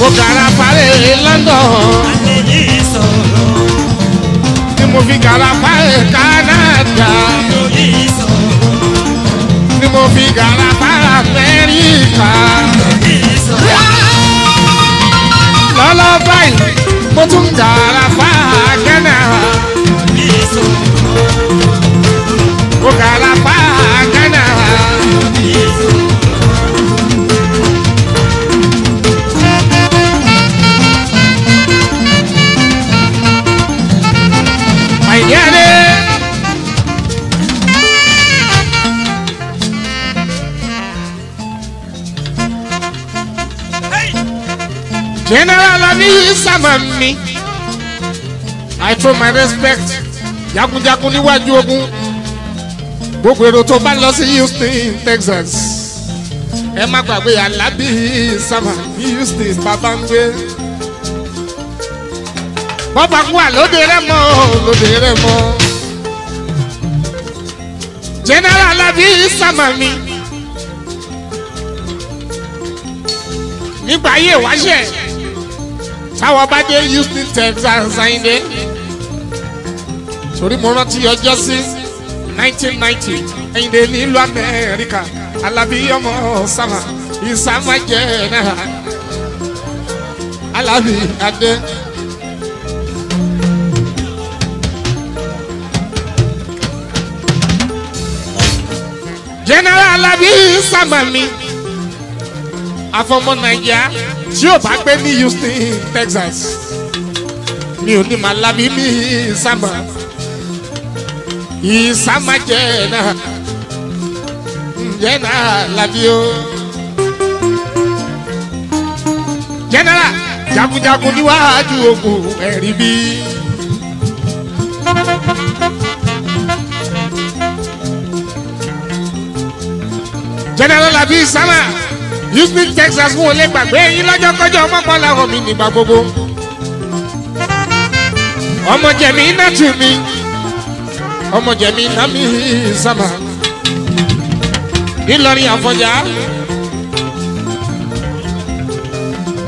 mo gàràfà lè London. Ni mo fi gàràfà lè Canada ni mo fi gàràfà lè Amẹ́ríkà lọ́lọ́ báyìí mo tún gàràfà Ghana mo gàràfà Ghana. Àìníyàdé. General Ami Samami. I show my respect. Jagunjagun níwájú ogun. Gbogbo èrò tó bá lọ sí Houston, Texas. Ẹ má gbàgbé Alábí Sama ní Houston bàbá ń gbé. bọ́ba kú wà lóde rẹ mọ́ lóde rẹ mọ́. general alábí sàmà mi. nígbà ayé wáṣẹ̀ táwọn bá dé houston texas ayinde torí mo rántí ọjọ́ sí nineteen ninety ayinde nílùú amẹ́ríkà alábí ọmọ sàmà ìsàmà jẹ́ náà. Alábí adé. general alábí sàmà mi afọmọ naija tí o bá gbé ní houston texas mi ò ní máa lábí ní ìsàmà ìsàmà jẹ náà jẹ náà lábí o. general jagunjagun níwájú ogun ẹ̀rí bí. general labi sama houston texas fún olè gbàgbé yín lọ́jọ́ kọjọ́ ọmọkàn làwọn mi nígbà gbogbo. ọmọ jẹ̀mí iná tù mí. Ọmọ mi sama ńìlọrin àfọ̀njá.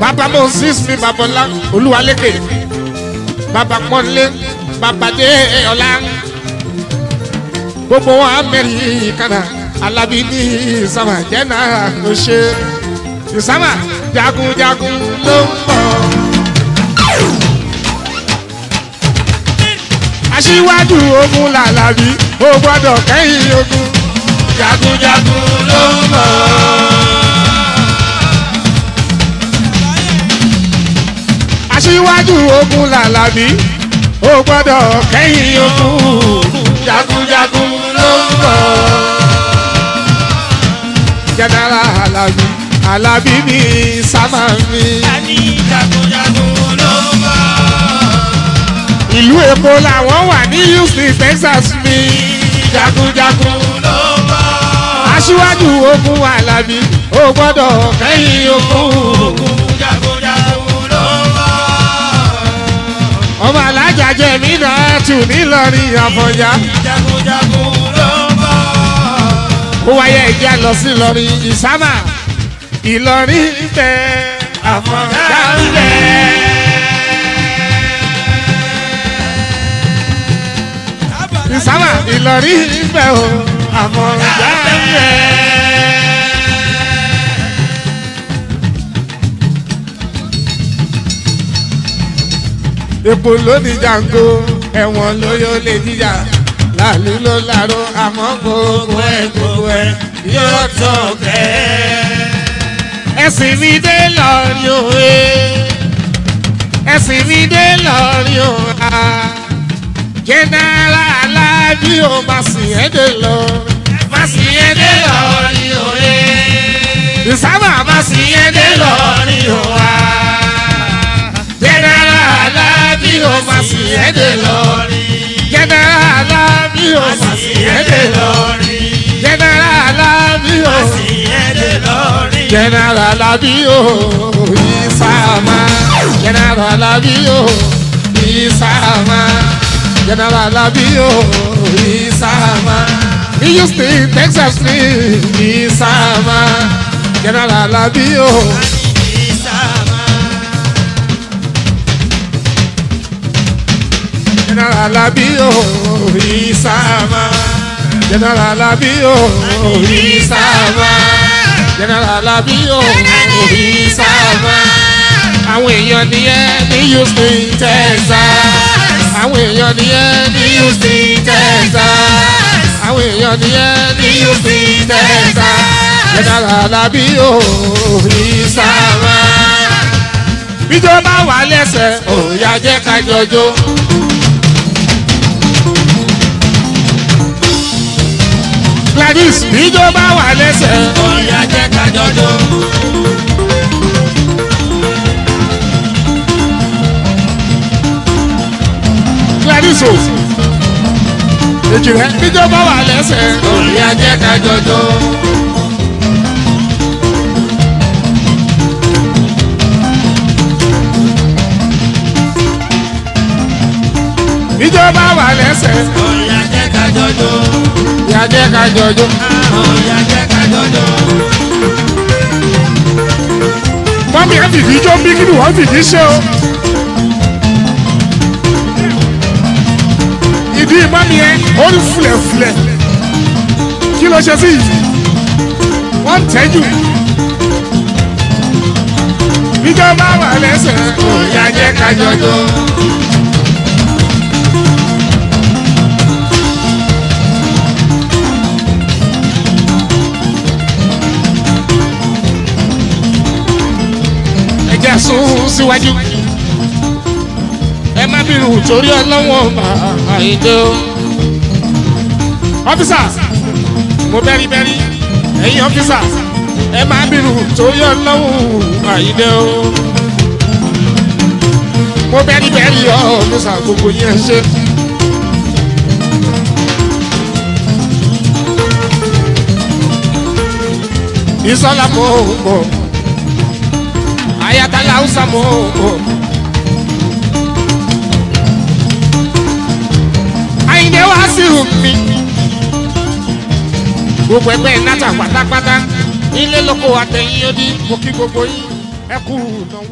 bàbá moses mi babalá olúwalékè bàbá pọ́nlé bàbá dé ọ̀la gbogbo wọn amẹ́ríkà alábí ní ìsàmà jẹ́nà ló ṣe ìsàmà jagunjagun ló ń bọ̀. aṣíwájú ogun làlàbí ó gbọ́dọ̀ kẹ́yìn ogun jagunjagun ló ń bọ̀. aṣíwájú ogun làlàbí ó gbọ́dọ̀ kẹ́yìn ogun jagunjagun ló ń bọ̀. jẹnara alábí alábí mi sámà mi. Tani jagunjagun ló ń bọ̀. ìlú èkó làwọn wà ní houston texas mi. jagunjagun ló ń bọ̀. aṣíwájú ogun alábí ó gbọ́dọ̀ kẹ́yìn ogun. jagunjagun ló ń bọ̀. ọmọ alájà jẹ mí náà tù nílọrin àfọ̀njá. jagunjagun ló ń bọ̀. ó wáyé ẹjẹ lọ sí ìlọrin ìsámà ìlọrin bẹ àfọ̀njá ń ìlọrin bẹ o àfọ̀njá ń bẹ. epo lónìí jango ẹ̀wọ̀n lóyó lè jíjà láàlú ló láró àmọ́ gbogbo ẹ̀ gbogbo ẹ̀ yóò tó kẹ́. Ẹ̀sìn mi dé lọ́rí òwe. Ẹ̀sìn mi dé lọ́rí òwa jẹ́nẹ́rà alábí ò má sì ẹ́ dé lọ. Má sì ẹ́ dé lọ́rí òwe. Ìsámà má sì ẹ́ dé lọ́rí òwa. Jẹ́nẹ́rà alábí ò má sì ẹ́ dé lọ́rí jẹ́nẹ́rà alábí ò má sì ẹ́ dé lọ́rí jẹ́nẹ́rà alábí ò jẹ́nẹ́rà alábí ò ìsámà jẹ́nẹ́rà alábí ò ìsámà jẹ́nẹ́rà alábí ò ìsámà ní houston texas ní ìsámà jẹ́nẹ́rà alábí ò. General Alabi o Isama General Alabi o Isama General Alabi o Isama àwọn èèyàn nìyẹn ní Houston Texas. Àwọn èèyàn nìyẹn ní Houston Texas. Àwọn èèyàn nìyẹn ní Houston Texas. General Alabi o Isama bíjọba wà lẹ́sẹ̀ òòyà jẹ́ ká jọjọ́. Gladys bíjọba wà lẹ́sẹ̀. Bóyá jẹ́ ká jọjọ́. Gladys o. Èjì rẹ̀ bíjọba wà lẹ́sẹ̀. Bóyá jẹ́ ká jọjọ́. bá wà lẹ́sẹ̀ Ọ̀yà jẹ́ ká jọjọ. ìyájẹ́ ká jọjọ́. Ọ̀yà jẹ́ ká jọjọ. mọ́mí ẹ̀ fìdí jó bí kí ni wọ́n fìdí ṣe o. ìdí mọ́mí ẹ̀ ó ní fulẹ̀fulẹ̀ kí ló ṣe sí yìí wọ́n tẹ́jú. bíjọ́ wà lẹ́sẹ̀ ìyájẹ́ ká jọjọ́. Sún síwájú. ẹ má bínú torí ọlọ́wọ́n máa ìdè o. ọ́físà mo bẹ́rí bẹ́rí ẹ̀yin ọ́físà ẹ má bínú torí ọlọ́wọ́n ìdè o. mo bẹ́rí bẹ́rí ọ́físà gbogbo yẹn ṣe. ìsọlá mo bọ̀ ayatollah hausa mo bọ̀. àyìnbó wá sí omi. gbogbo ẹgbẹ́ nata pátápátá ilé lóko àtẹ̀yìn odi mo kí gbogbo yín ẹ kú ìnáwó.